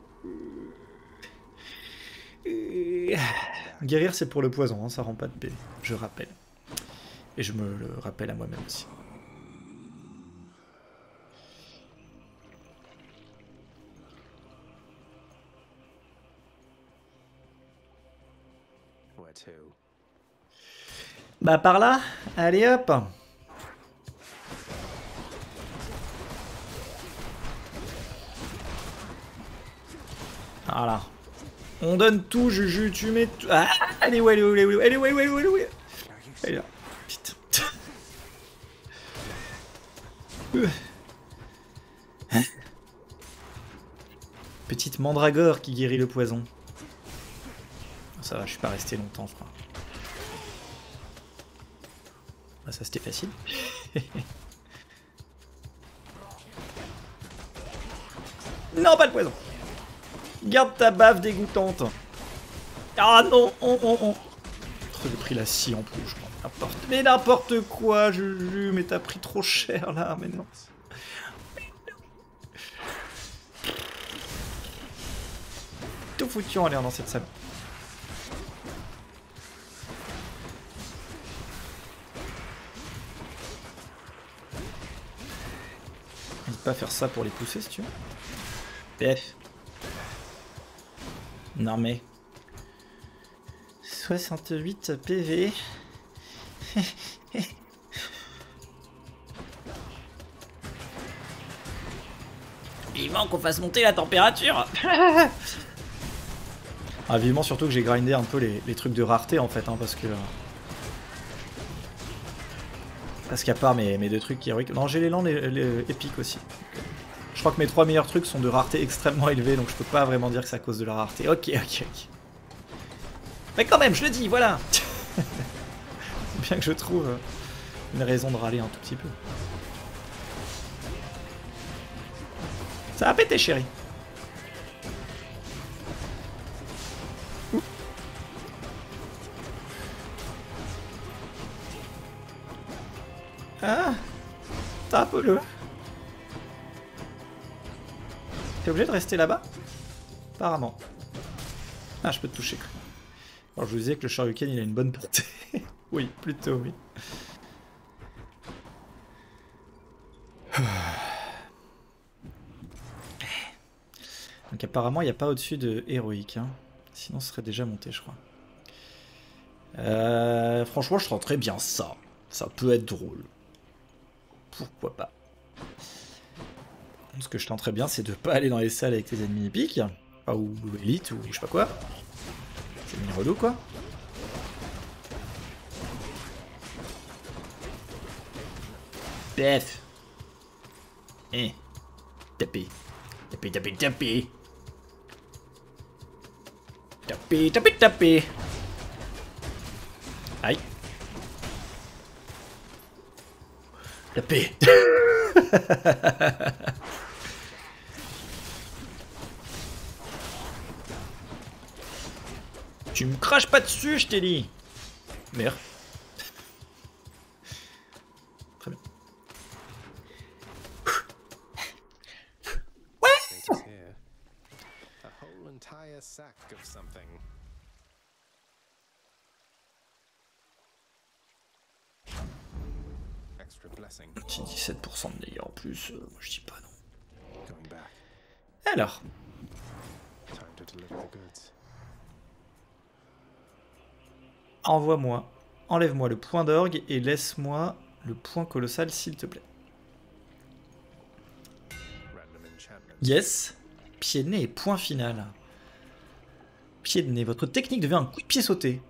Guérir, c'est pour le poison, hein, ça rend pas de paix, je rappelle. Et je me le rappelle à moi-même aussi. Bah par là, allez hop Voilà. On donne tout, Juju, tu mets tout... Ah, elle est où, elle est où, elle est où, elle est. Putain. Hein Petite mandragore qui guérit le poison. Ça va, je suis pas resté longtemps, frère. Ah, ça c'était facile. non, pas le poison. Garde ta baffe dégoûtante. Ah non, on, on, on. J'ai pris la scie en plus, je crois. Mais n'importe quoi, Juju, mais t'as pris trop cher là, mais non. tout foutu en l'air dans cette salle. Pas faire ça pour les pousser si tu veux. PF. Non mais. 68 PV. Vivement qu'on fasse monter la température Ah vivement surtout que j'ai grindé un peu les, les trucs de rareté en fait hein, parce que... Parce qu'à part mes, mes deux trucs héroïques... Non j'ai l'élan les, les épiques aussi. Je crois que mes trois meilleurs trucs sont de rareté extrêmement élevée donc je peux pas vraiment dire que c'est à cause de la rareté. Ok ok ok. Mais quand même je le dis voilà Bien que je trouve euh, une raison de râler un tout petit peu. Ça a pété, chérie. Ah Tape-le T'es obligé de rester là-bas? Apparemment. Ah, je peux te toucher. Alors, je vous disais que le Shoryuken, il a une bonne portée. oui, plutôt, oui. Donc apparemment, il n'y a pas au-dessus de héroïque. hein. Sinon, ce serait déjà monté, je crois. Euh, franchement, je très bien ça. Ça peut être drôle. Pourquoi pas. Ce que je tenterais bien, c'est de pas aller dans les salles avec les ennemis épiques. Ou élite, ou je sais pas quoi. C'est une relou, quoi. PF. Eh. Tapez. Tapez, tapez, tapez. Tapez, tapez, tapez. Aïe. Tu me craches pas dessus, je t'ai dit. Merde. Très bien. Status here. A whole entire sack of something. Extra blessing. Petit 17% de dégâts en plus, euh, moi je dis pas non. Alors, envoie-moi, enlève-moi le point d'orgue et laisse-moi le point colossal s'il te plaît. Yes. Pied de nez et point final. Pied de nez. Votre technique devient un coup de pied sauté.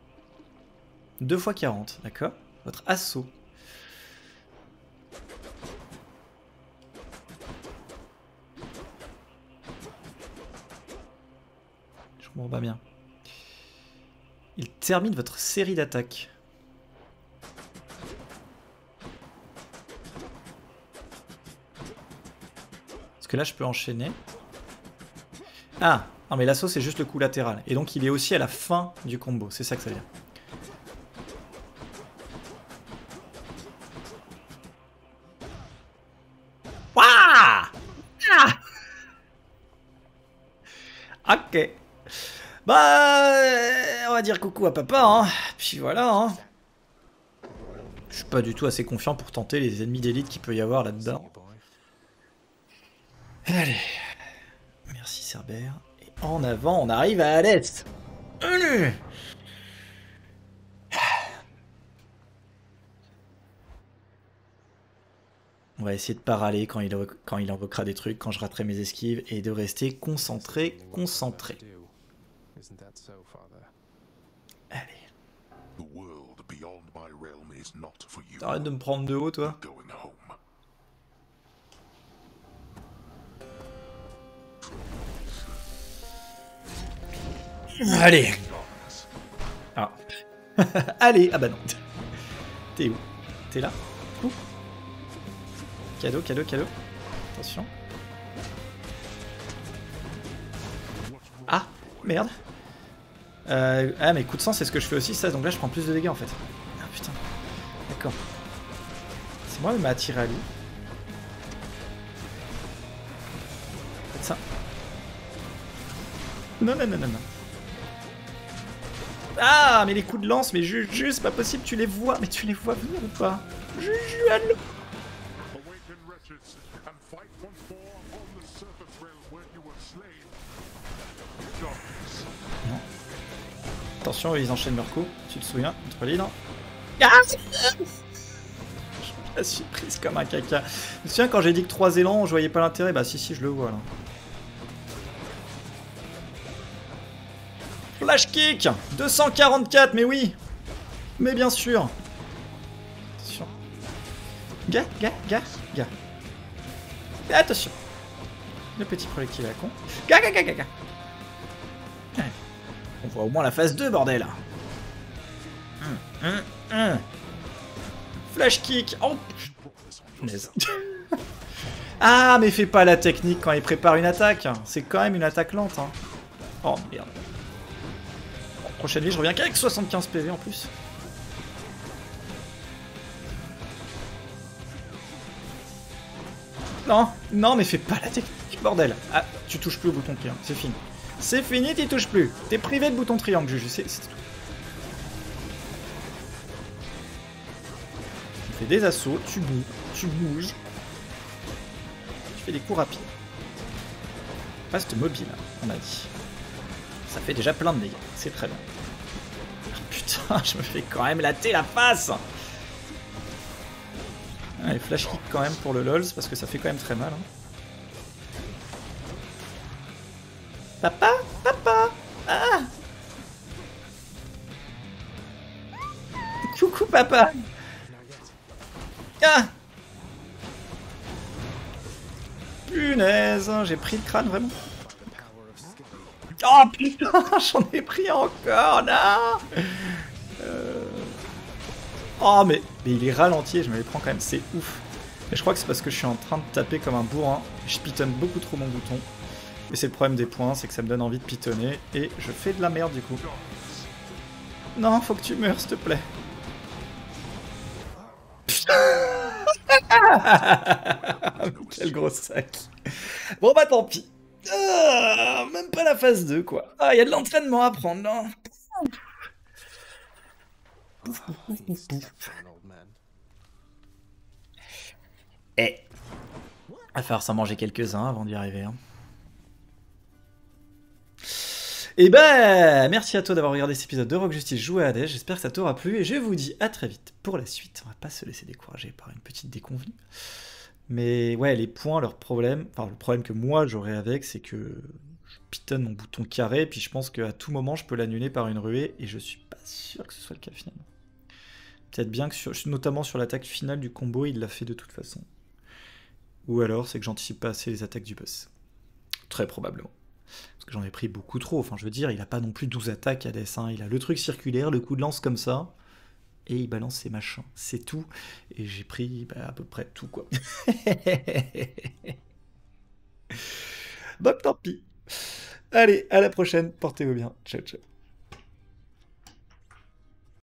2 fois 40, d'accord? Votre assaut. Comprends pas bien. Il termine votre série d'attaques. Parce que là, je peux enchaîner. Ah Non mais l'assaut c'est juste le coup latéral. Et donc il est aussi à la fin du combo, c'est ça que ça veut. Bah, euh, on va dire coucou à papa, hein. Puis voilà, hein. Je suis pas du tout assez confiant pour tenter les ennemis d'élite qu'il peut y avoir là-dedans. Allez. Merci Cerbère. Et en avant, on arrive à l'est. On va essayer de pas râler quand il, quand il invoquera des trucs, quand je raterai mes esquives, et de rester concentré, concentré. Isn't that so, father? Allez. The world beyond my realm is not for you. Arrête de me prendre de haut, toi. Going home. Allez Ah. Allez Ah bah non. T'es où? T'es là? Ouh. Cadeau, cadeau, cadeau. Attention. Ah Merde euh, Ah mais coup de sang c'est ce que je fais aussi ça, donc là je prends plus de dégâts en fait. Ah putain. D'accord. C'est moi qui m'a attiré à lui. Faites ça. Non, non, non, non, non. Ah, mais les coups de lance, mais Juju, c'est pas possible, tu les vois, mais tu les vois venir ou pas? Juju, Attention, ils enchaînent leurs coups, tu te souviens, entre les dents. Ah je suis prise comme un caca. Je me souviens quand j'ai dit que 3 élans, je voyais pas l'intérêt, bah si, si, je le vois là. Flash kick 244, mais oui Mais bien sûr Attention. Gars, gars, gars, attention Le petit projectile à con. Gars, gars, gars, gars, gars. On voit au moins la phase 2, bordel Hum, hum, hum. Flash kick Oh. Ah, mais fais pas la technique quand il prépare une attaque C'est quand même une attaque lente. Hein. Oh merde. Bon, prochaine vie, je reviens qu'avec 75 PV en plus. Non, non, mais fais pas la technique, bordel. Ah, tu touches plus au bouton triangle, c'est fini. C'est fini, t'y touches plus. T'es privé de bouton triangle, Juju, c'est tout. Tu fais des assauts, tu bouges, tu bouges. Tu fais des coups rapides. Reste mobile, on a dit. Ça fait déjà plein de dégâts, c'est très bien. Ah, Putain, je me fais quand même latter la face Allez, flash kick quand même pour le LOLs, parce que ça fait quand même très mal. hein. Papa Papa Ah Coucou papa Ah Punaise, j'ai pris le crâne vraiment. Oh putain, j'en ai pris encore là Euh. Oh mais, mais il est ralenti et je me les prends quand même, c'est ouf. Et je crois que c'est parce que je suis en train de taper comme un bourrin. Je pitonne beaucoup trop mon bouton. Et c'est le problème des points, c'est que ça me donne envie de pitonner. Et je fais de la merde du coup. Non, faut que tu meurs, s'il te plaît. Quel gros sac. Bon bah tant pis. Ah, même pas la phase 2 quoi. Ah, il y a de l'entraînement à prendre, non. Eh. Va falloir s'en manger quelques-uns avant d'y arriver. hein. Et ben, merci à toi d'avoir regardé cet épisode de Rock Justice joué à Hades. J'espère que ça t'aura plu et je vous dis à très vite pour la suite. On va pas se laisser décourager par une petite déconvenue. Mais ouais, les points, leur problème, enfin le problème que moi j'aurais avec, c'est que je pitonne mon bouton carré, puis je pense qu'à tout moment je peux l'annuler par une ruée et je suis pas sûr que ce soit le cas finalement. Peut-être bien que sur, notamment sur l'attaque finale du combo, il l'a fait de toute façon. Ou alors c'est que j'anticipe pas assez les attaques du boss. Très probablement. Parce que j'en ai pris beaucoup trop. Enfin, je veux dire, il a pas non plus 12 attaques à dessin. Il a le truc circulaire, le coup de lance comme ça. Et il balance ses machins. C'est tout. Et j'ai pris bah, à peu près tout, quoi. bon, tant pis. Allez, à la prochaine. Portez-vous bien. Ciao, ciao.